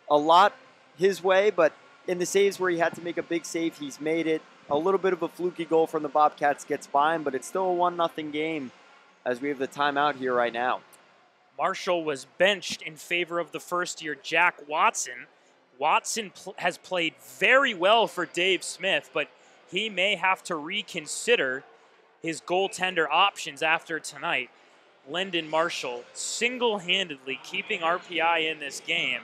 a lot his way, but in the saves where he had to make a big save, he's made it. A little bit of a fluky goal from the Bobcats gets by him, but it's still a one nothing game as we have the timeout here right now. Marshall was benched in favor of the first year Jack Watson. Watson pl- has played very well for Dave Smith, but he may have to reconsider his goaltender options after tonight. Linden Marshall single handedly keeping RPI in this game.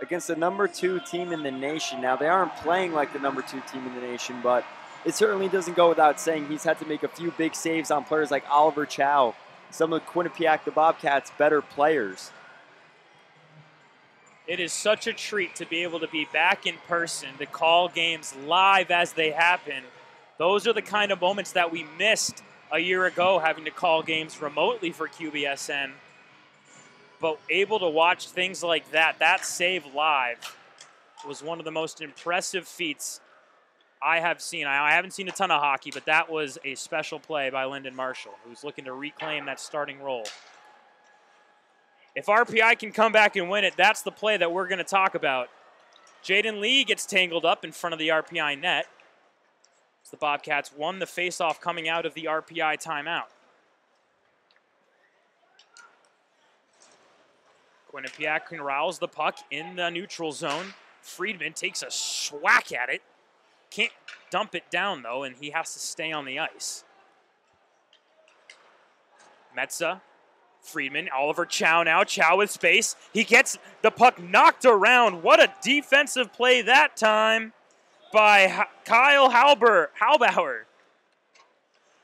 against the number two team in the nation. Now, they aren't playing like the number two team in the nation, but it certainly doesn't go without saying he's had to make a few big saves on players like Oliver Chau, some of Quinnipiac, the Bobcats' better players. It is such a treat to be able to be back in person, to call games live as they happen. Those are the kind of moments that we missed a year ago, having to call games remotely for QBSN. But able to watch things like that, that save live, was one of the most impressive feats I have seen. I haven't seen a ton of hockey, but that was a special play by Linden Marshall, who's looking to reclaim that starting role. If RPI can come back and win it, that's the play that we're going to talk about. Jayden Lee gets tangled up in front of the RPI net. The Bobcats won the faceoff coming out of the RPI timeout. Quinnipiac can rouse the puck in the neutral zone. Friedman takes a swack at it. Can't dump it down, though, and he has to stay on the ice. Metsa Friedman, Oliver Chau now. Chau with space. He gets the puck knocked around. What a defensive play that time by Kyle Halber, Hallbauer.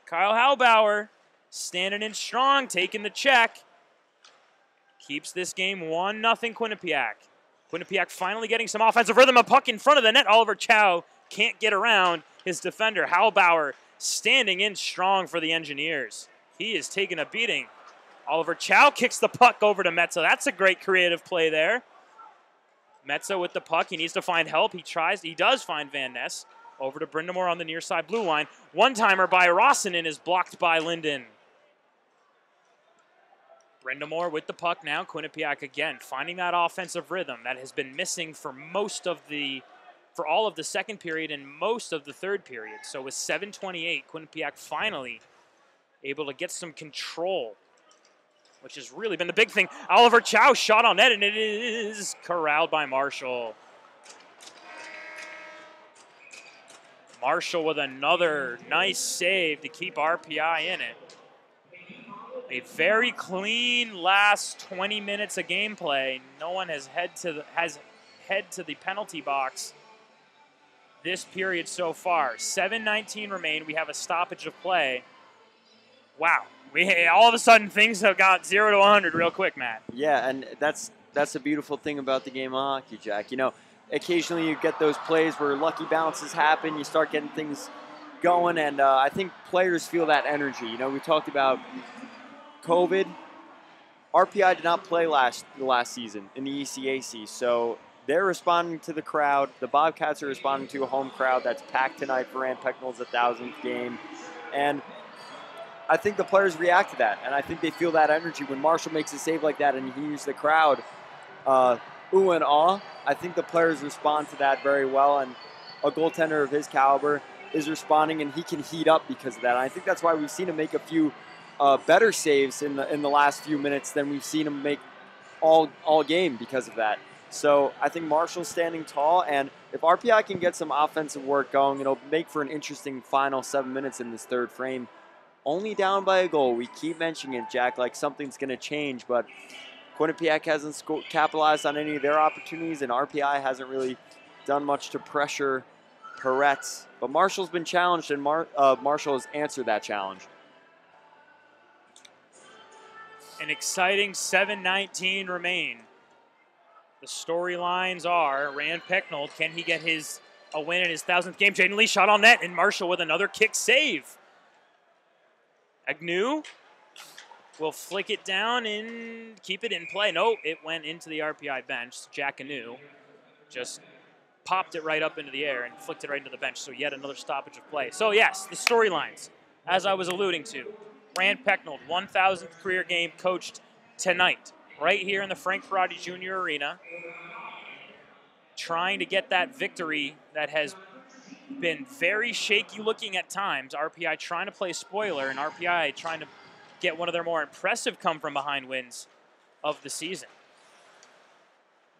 Kyle Hallbauer standing in strong, taking the check. Keeps this game 1 0 Quinnipiac. Quinnipiac finally getting some offensive rhythm. A puck in front of the net. Oliver Chau can't get around his defender. Hallbauer standing in strong for the Engineers. He is taking a beating. Oliver Chau kicks the puck over to Metsa. That's a great creative play there. Metsa with the puck. He needs to find help. He tries. He does find van Nes. Over to Brind'Amour on the near side blue line. One timer by Rossinen is blocked by Linden. Brind'Amour with the puck now. Quinnipiac again finding that offensive rhythm that has been missing for most of the, for all of the second period and most of the third period. So with 7:28, Quinnipiac finally able to get some control which has really been the big thing. Oliver Chau shot on net, and it is corralled by Marshall. Marshall with another nice save to keep RPI in it. A very clean last 20 minutes of gameplay. No one has head to the, has head to the penalty box this period so far. 7:19 remain. We have a stoppage of play. Wow, we all of a sudden things have got zero to 100 real quick, Matt. Yeah, and that's that's the beautiful thing about the game of hockey, Jack. You know, occasionally you get those plays where lucky bounces happen. You start getting things going, and uh, I think players feel that energy. You know, we talked about COVID. RPI did not play last last season in the ECAC, so they're responding to the crowd. The Bobcats are responding to a home crowd that's packed tonight for Rand Pecknold's 1,000th game. And I think the players react to that. And I think they feel that energy. When Marshall makes a save like that and he hears the crowd uh, ooh and awe, I think the players respond to that very well. And a goaltender of his caliber is responding and he can heat up because of that. And I think that's why we've seen him make a few uh, better saves in the in the last few minutes than we've seen him make all all game because of that. So I think Marshall's standing tall, and if RPI can get some offensive work going, it'll make for an interesting final seven minutes in this third frame. Only down by a goal. We keep mentioning it, Jack, like something's going to change, but Quinnipiac hasn't sco- capitalized on any of their opportunities, and RPI hasn't really done much to pressure Perets. But Marshall's been challenged, and Mar- uh, Marshall has answered that challenge. An exciting 7-19 remain. The storylines are Rand Pecknold, can he get his a win in his thousandth game? Jayden Lee shot on net, and Marshall with another kick save. Agnew will flick it down and keep it in play. No, it went into the RPI bench. Jack Agnew just popped it right up into the air and flicked it right into the bench. So yet another stoppage of play. So yes, the storylines, as I was alluding to. Rand Pecknold, 1,000th career game coached tonight right here in the Frank Perrotti Jr. Arena, trying to get that victory that has been very shaky looking at times. RPI trying to play spoiler, and RPI trying to get one of their more impressive come from behind wins of the season.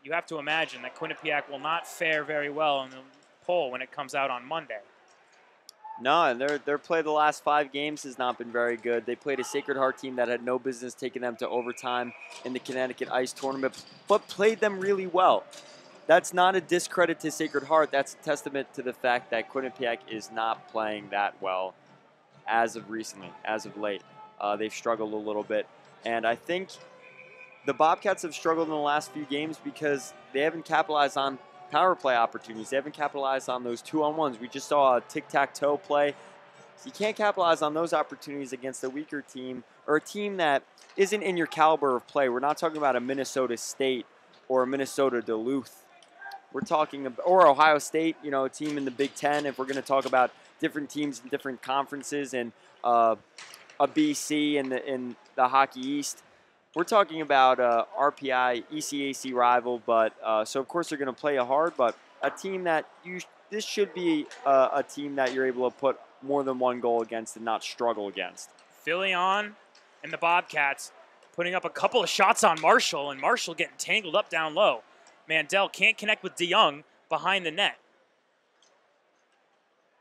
You have to imagine that Quinnipiac will not fare very well in the poll when it comes out on Monday. No, their their play the last five games has not been very good. They played a Sacred Heart team that had no business taking them to overtime in the Connecticut Ice tournament, but played them really well. That's not a discredit to Sacred Heart. That's a testament to the fact that Quinnipiac is not playing that well as of recently, as of late. Uh, they've struggled a little bit, and I think the Bobcats have struggled in the last few games because they haven't capitalized on power play opportunities. They haven't capitalized on those two on ones. We just saw a tic tac toe play. So you can't capitalize on those opportunities against a weaker team or a team that isn't in your caliber of play. We're not talking about a Minnesota State or a Minnesota Duluth. We're talking about, or Ohio State, you know, a team in the Big Ten. If we're going to talk about different teams in different conferences and uh, a BC in the in the Hockey East, we're talking about uh, RPI ECAC rival, but uh, so of course they're going to play a hard, but a team that you this should be uh, a team that you're able to put more than one goal against and not struggle against. Fillion and the Bobcats putting up a couple of shots on Marshall, and Marshall getting tangled up down low. Mendel can't connect with de Jong behind the net.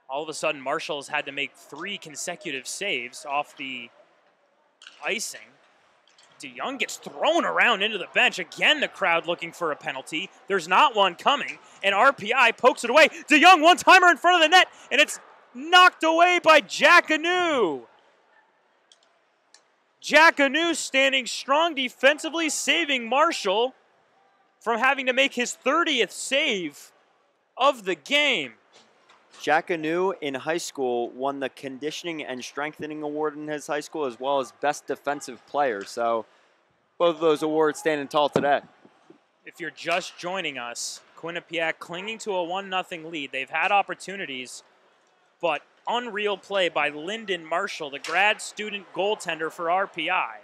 All of a sudden, Marshall has had to make three consecutive saves off the icing. de Jong gets thrown around into the bench. Again, the crowd looking for a penalty. There's not one coming, and RPI pokes it away. de Jong, one timer in front of the net, and it's knocked away by Jack Agnew. Jack Agnew standing strong defensively, saving Marshall from having to make his 30th save of the game. Jack Agnew in high school won the conditioning and strengthening award in his high school as well as best defensive player. So both of those awards standing tall today. If you're just joining us, Quinnipiac clinging to a 1 0 lead. They've had opportunities, but unreal play by Linden Marshall, the grad student goaltender for RPI,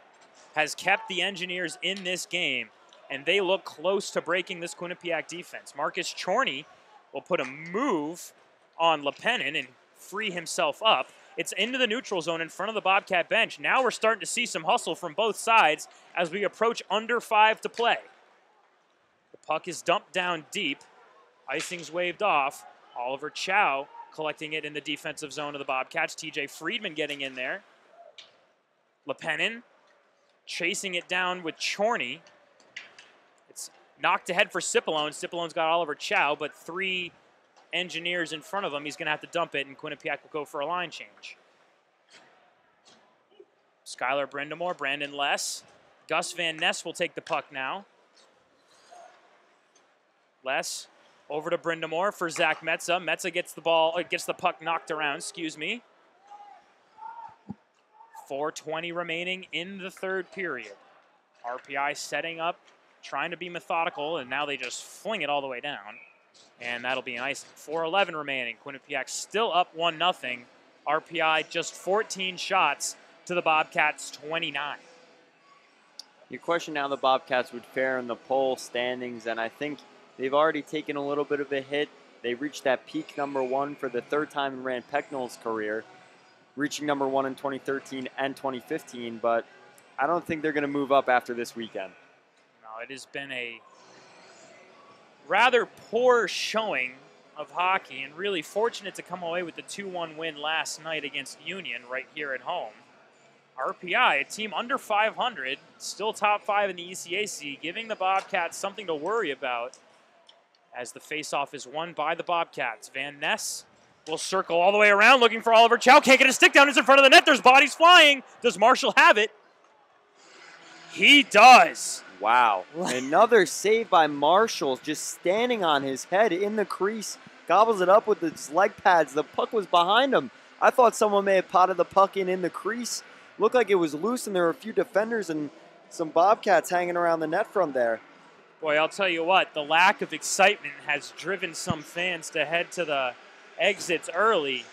has kept the Engineers in this game, and they look close to breaking this Quinnipiac defense. Marcus Chorney will put a move on Leppänen and free himself up. It's into the neutral zone in front of the Bobcat bench. Now we're starting to see some hustle from both sides as we approach under five to play. The puck is dumped down deep. Icing's waved off. Oliver Chau collecting it in the defensive zone of the Bobcats. TJ Friedman getting in there. Leppänen chasing it down with Chorney. Knocked ahead for Cipollone. Cipollone's got Oliver Chau, but three engineers in front of him. He's going to have to dump it, and Quinnipiac will go for a line change. Skyler Brind'Amour, Brandon Less. Guus van Nes will take the puck now. Less over to Brind'Amour for Zach Metsa. Metsa gets the ball, uh, gets the puck knocked around, excuse me. 4.20 remaining in the third period. RPI setting up, trying to be methodical, and now they just fling it all the way down. And that'll be an icing. 4.11 remaining. Quinnipiac still up 1 0. RPI just 14 shots to the Bobcats 29. You question how the Bobcats would fare in the poll standings, and I think they've already taken a little bit of a hit. They reached that peak number one for the third time in Rand Pecknold's career, reaching number one in 2013 and 2015, but I don't think they're going to move up after this weekend. It has been a rather poor showing of hockey and really fortunate to come away with the 2 1 win last night against Union right here at home. RPI, a team under 500, still top five in the ECAC, giving the Bobcats something to worry about as the faceoff is won by the Bobcats. Van Nes will circle all the way around looking for Oliver Chau. Can't get a stick down. It's in front of the net. There's bodies flying. Does Marshall have it? He does. Wow. Another save by Marshall, just standing on his head in the crease, gobbles it up with his leg pads. The puck was behind him. I thought someone may have potted the puck in in the crease looked like it was loose, and there were a few defenders and some Bobcats hanging around the net from there. Boy, I'll tell you what, the lack of excitement has driven some fans to head to the exits early.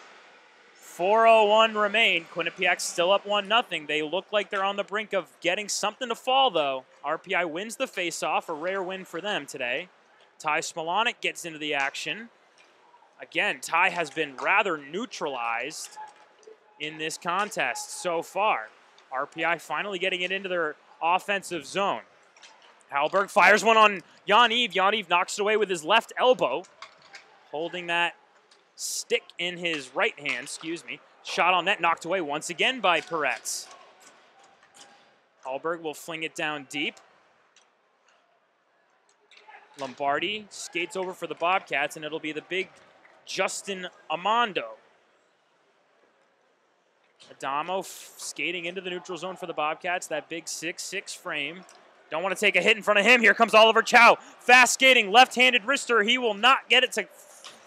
401 remain. Quinnipiac still up 1 0. They look like they're on the brink of getting something to fall, though. RPI wins the faceoff, a rare win for them today. Ty Smilanic gets into the action. Again, Ty has been rather neutralized in this contest so far. RPI finally getting it into their offensive zone. Halberg fires one on Yaniv. Yaniv knocks it away with his left elbow, holding that stick in his right hand, excuse me. Shot on net, knocked away once again by Perets. Halberg will fling it down deep. Lombardi skates over for the Bobcats, and it'll be the big Justin Amando Addamo skating into the neutral zone for the Bobcats. That big 6-6 frame. Don't want to take a hit in front of him. Here comes Oliver Chau. Fast skating, left-handed wrister. He will not get it to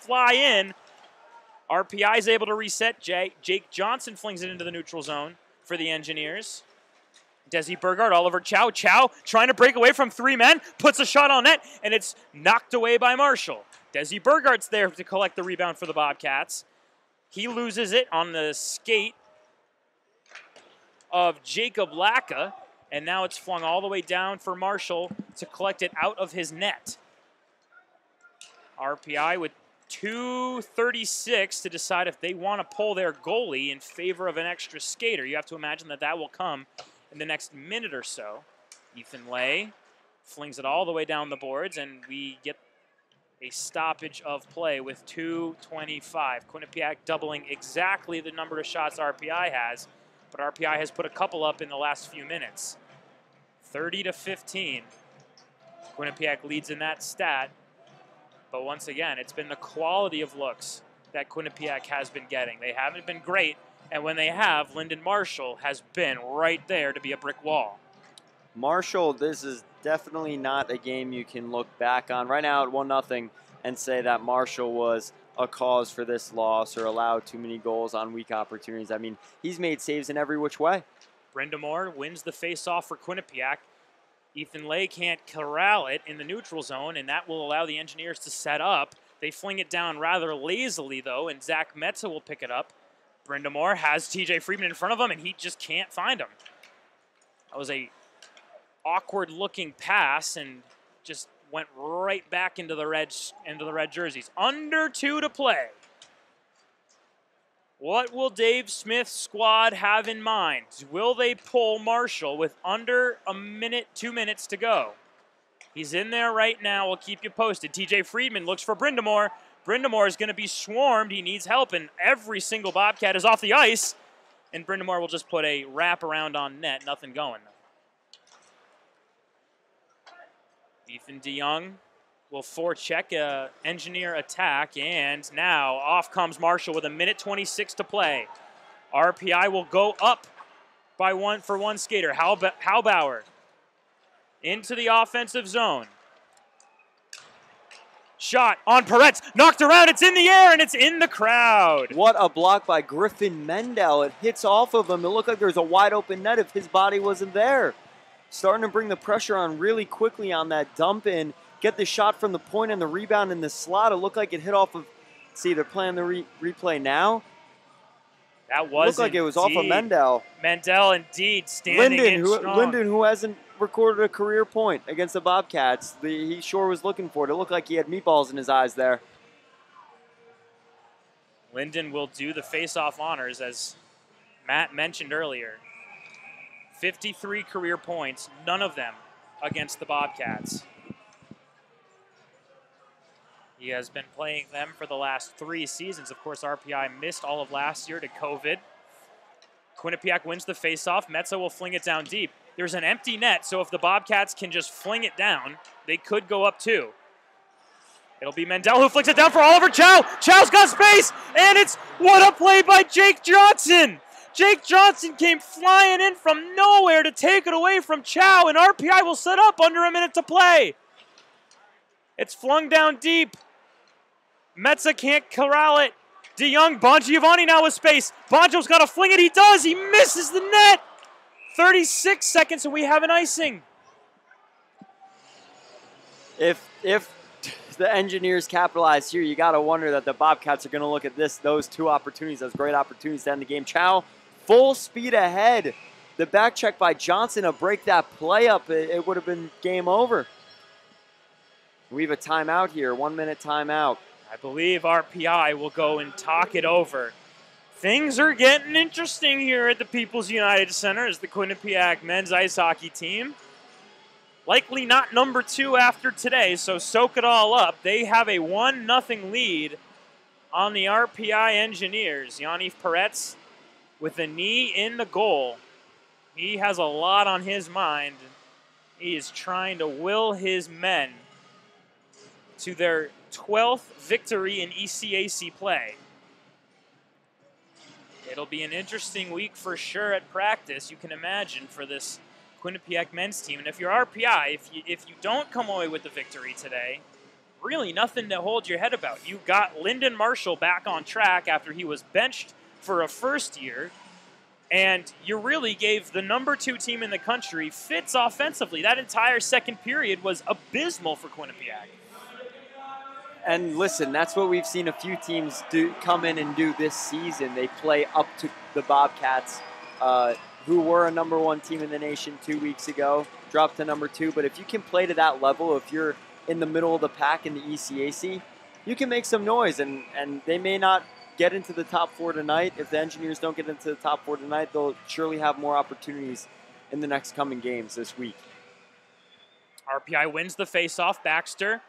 fly in. RPI is able to reset. Jake Johnson flings it into the neutral zone for the Engineers. Desi Burgart, Oliver Chau. Chau trying to break away from three men, puts a shot on net, and it's knocked away by Marshall. Desi Burgart's there to collect the rebound for the Bobcats. He loses it on the skate of Jacob Lacka, and now it's flung all the way down for Marshall to collect it out of his net. RPI with 236 to decide if they want to pull their goalie in favor of an extra skater. You have to imagine that that will come in the next minute or so. Ethan Leyh flings it all the way down the boards, and we get a stoppage of play with 225. Quinnipiac doubling exactly the number of shots RPI has but RPI has put a couple up in the last few minutes. 30 to 15. Quinnipiac leads in that stat. But once again, it's been the quality of looks that Quinnipiac has been getting. They haven't been great, and when they have, Linden Marshall has been right there to be a brick wall. Marshall, this is definitely not a game you can look back on right now at 1 0 and say that Marshall was a cause for this loss or allowed too many goals on weak opportunities. I mean, he's made saves in every which way. Brind'Amour wins the faceoff for Quinnipiac. Ethan Leyh can't corral it in the neutral zone, and that will allow the Engineers to set up. They fling it down rather lazily, though, and Zach Metsa will pick it up. Brind'Amour has TJ Friedman in front of him, and he just can't find him. That was a awkward looking pass, and just went right back into the red into the red jerseys. Under two to play. What will Dave Smith's squad have in mind? Will they pull Marshall with under a minute, two minutes to go? He's in there right now. We'll keep you posted. TJ Friedman looks for Brind'Amour. Brind'Amour is going to be swarmed. He needs help, and every single Bobcat is off the ice. And Brind'Amour will just put a wrap around on net. Nothing going. Ethan de Jong will forecheck a engineer attack, and now off comes Marshall with a minute 26 to play. RPI will go up by one for one skater. Hallbauer into the offensive zone. Shot on Perets, knocked around, it's in the air and it's in the crowd. What a block by Griffin Mendel. It hits off of him. It looked like there was a wide open net if his body wasn't there. Starting to bring the pressure on really quickly on that dump in. Get the shot from the point and the rebound in the slot. It looked like it hit off of. See, they're playing the re- replay now. That was looked like it was off of Mendel. Mendel indeed standing Linden, in who, strong. Linden, who hasn't recorded a career point against the Bobcats. The, he sure was looking for it. It looked like he had meatballs in his eyes there. Linden will do the face-off honors, as Matt mentioned earlier. 53 career points, none of them against the Bobcats. He has been playing them for the last three seasons. Of course, RPI missed all of last year to COVID. Quinnipiac wins the face-off. Metsa will fling it down deep. There's an empty net, so if the Bobcats can just fling it down, they could go up two. It'll be Mendel who flicks it down for Oliver Chau. Chau's got space, and it's what a play by Jake Johnson. Jake Johnson came flying in from nowhere to take it away from Chow, and RPI will set up under a minute to play. It's flung down deep. Metsa can't corral it. de Jong, Bongiovanni now with space. Bonjo's got to fling it. He does. He misses the net. 36 seconds, and we have an icing. If if the engineers capitalize here, you got to wonder that the Bobcats are going to look at this those two opportunities as great opportunities to end the game. Chau, full speed ahead. The back check by Johnson to break that play up, it, it would have been game over. We have a timeout here, one minute timeout. I believe RPI will go and talk it over. Things are getting interesting here at the People's United Center as the Quinnipiac men's ice hockey team. Likely not number two after today, so soak it all up. They have a 1 0 lead on the RPI Engineers. Yaniv Perets with a knee in the goal. He has a lot on his mind. He is trying to will his men to their 12th victory in ECAC play. It'll be an interesting week for sure at practice, you can imagine, for this Quinnipiac men's team. And if you're RPI, if you, if you don't come away with the victory today, really nothing to hold your head about. You got Linden Marshall back on track after he was benched for a first year, and you really gave the number two team in the country fits offensively. That entire second period was abysmal for Quinnipiac. And listen, that's what we've seen a few teams do come in and do this season. They play up to the Bobcats, uh, who were a number one team in the nation two weeks ago, dropped to number two. But if you can play to that level, if you're in the middle of the pack in the ECAC, you can make some noise. And, and they may not get into the top four tonight. If the Engineers don't get into the top four tonight, they'll surely have more opportunities in the next coming games this week. RPI wins the faceoff. Baxter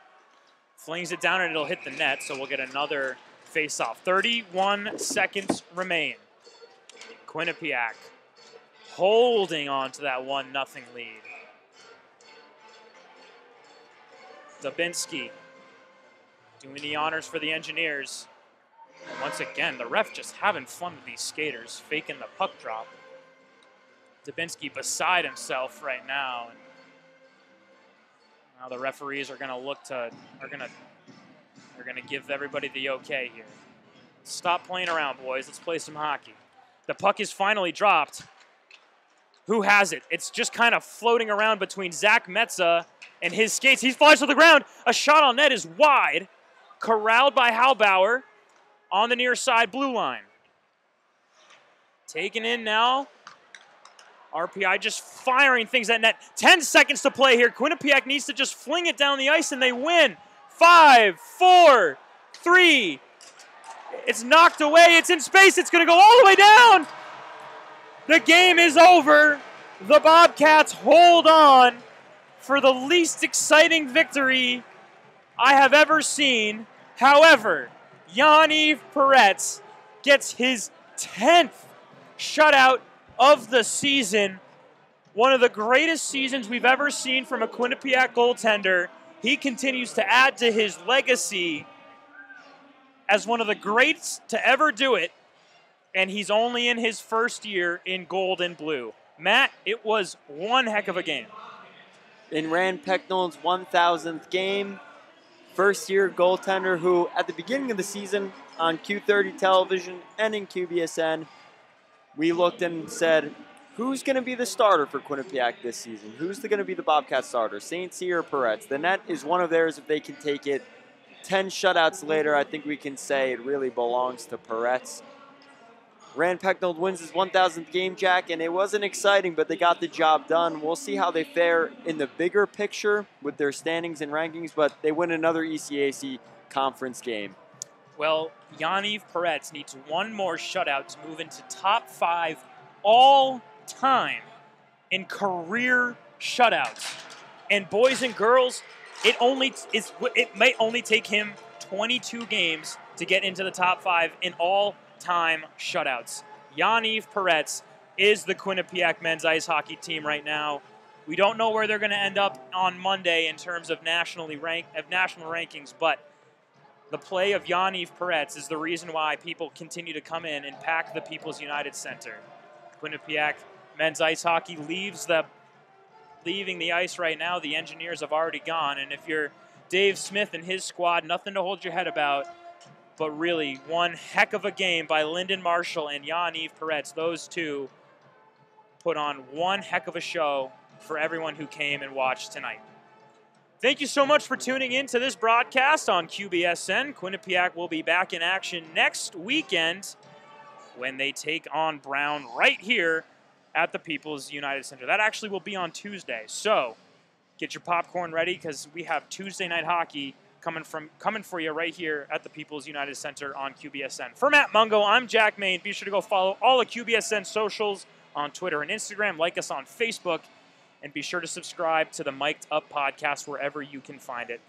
flings it down and it'll hit the net, so we'll get another faceoff. 31 seconds remain. Quinnipiac holding on to that 1 nothing lead. Dubinsky doing the honors for the Engineers. And once again, the ref just having fun with these skaters, faking the puck drop. Dubinsky beside himself right now. And now the referees are going to look to are going to they're going to give everybody the okay here. Stop playing around, boys. Let's play some hockey. The puck is finally dropped. Who has it? It's just kind of floating around between Zach Metsa and his skates. He flies to the ground. A shot on net is wide, corralled by Hallbauer on the near side blue line. Taken in now. RPI just firing things at net. 10 seconds to play here. Quinnipiac needs to just fling it down the ice and they win. Five, four, three. It's knocked away. It's in space. It's going to go all the way down. The game is over. The Bobcats hold on for the least exciting victory I have ever seen. However, Yaniv Perets gets his 10th shutout of the season. One of the greatest seasons we've ever seen from a Quinnipiac goaltender. He continues to add to his legacy as one of the greats to ever do it, and he's only in his first year in gold and blue. Matt, it was one heck of a game. In Rand Pecknold's 1,000th game, first year goaltender who, at the beginning of the season on Q30 television and in QBSN, we looked and said, who's going to be the starter for Quinnipiac this season? Who's going to be the Bobcat starter, St. Cyr or Perets? The net is one of theirs if they can take it. 10 shutouts later, I think we can say it really belongs to Perets. Rand Pecknold wins his 1,000th game, Jack, and it wasn't exciting, but they got the job done. We'll see how they fare in the bigger picture with their standings and rankings, but they win another ECAC conference game. Well, Yaniv Perets needs one more shutout to move into top five all time in career shutouts. And boys and girls, it only is it may only take him 22 games to get into the top five in all time shutouts. Yaniv Perets is the Quinnipiac men's ice hockey team right now. We don't know where they're going to end up on Monday in terms of nationally rank of national rankings, but the play of Yaniv Perets is the reason why people continue to come in and pack the People's United Center. Quinnipiac men's ice hockey leaves the leaving the ice right now. The engineers have already gone, and if you're Dave Smith and his squad, nothing to hold your head about but really one heck of a game by Linden Marshall and Yaniv Perets. Those two put on one heck of a show for everyone who came and watched tonight. Thank you so much for tuning in to this broadcast on QBSN. Quinnipiac will be back in action next weekend when they take on Brown right here at the People's United Center. That actually will be on Tuesday. So get your popcorn ready because we have Tuesday night hockey coming from coming for you right here at the People's United Center on QBSN. For Matt Mugno, I'm Jack Main. Be sure to go follow all the QBSN socials on Twitter and Instagram. Like us on Facebook, and be sure to subscribe to the Miked Up podcast wherever you can find it.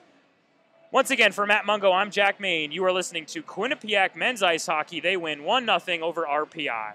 Once again, for Matt Mugno, I'm Jack Main. You are listening to Quinnipiac Men's Ice Hockey. They win 1 0 over RPI.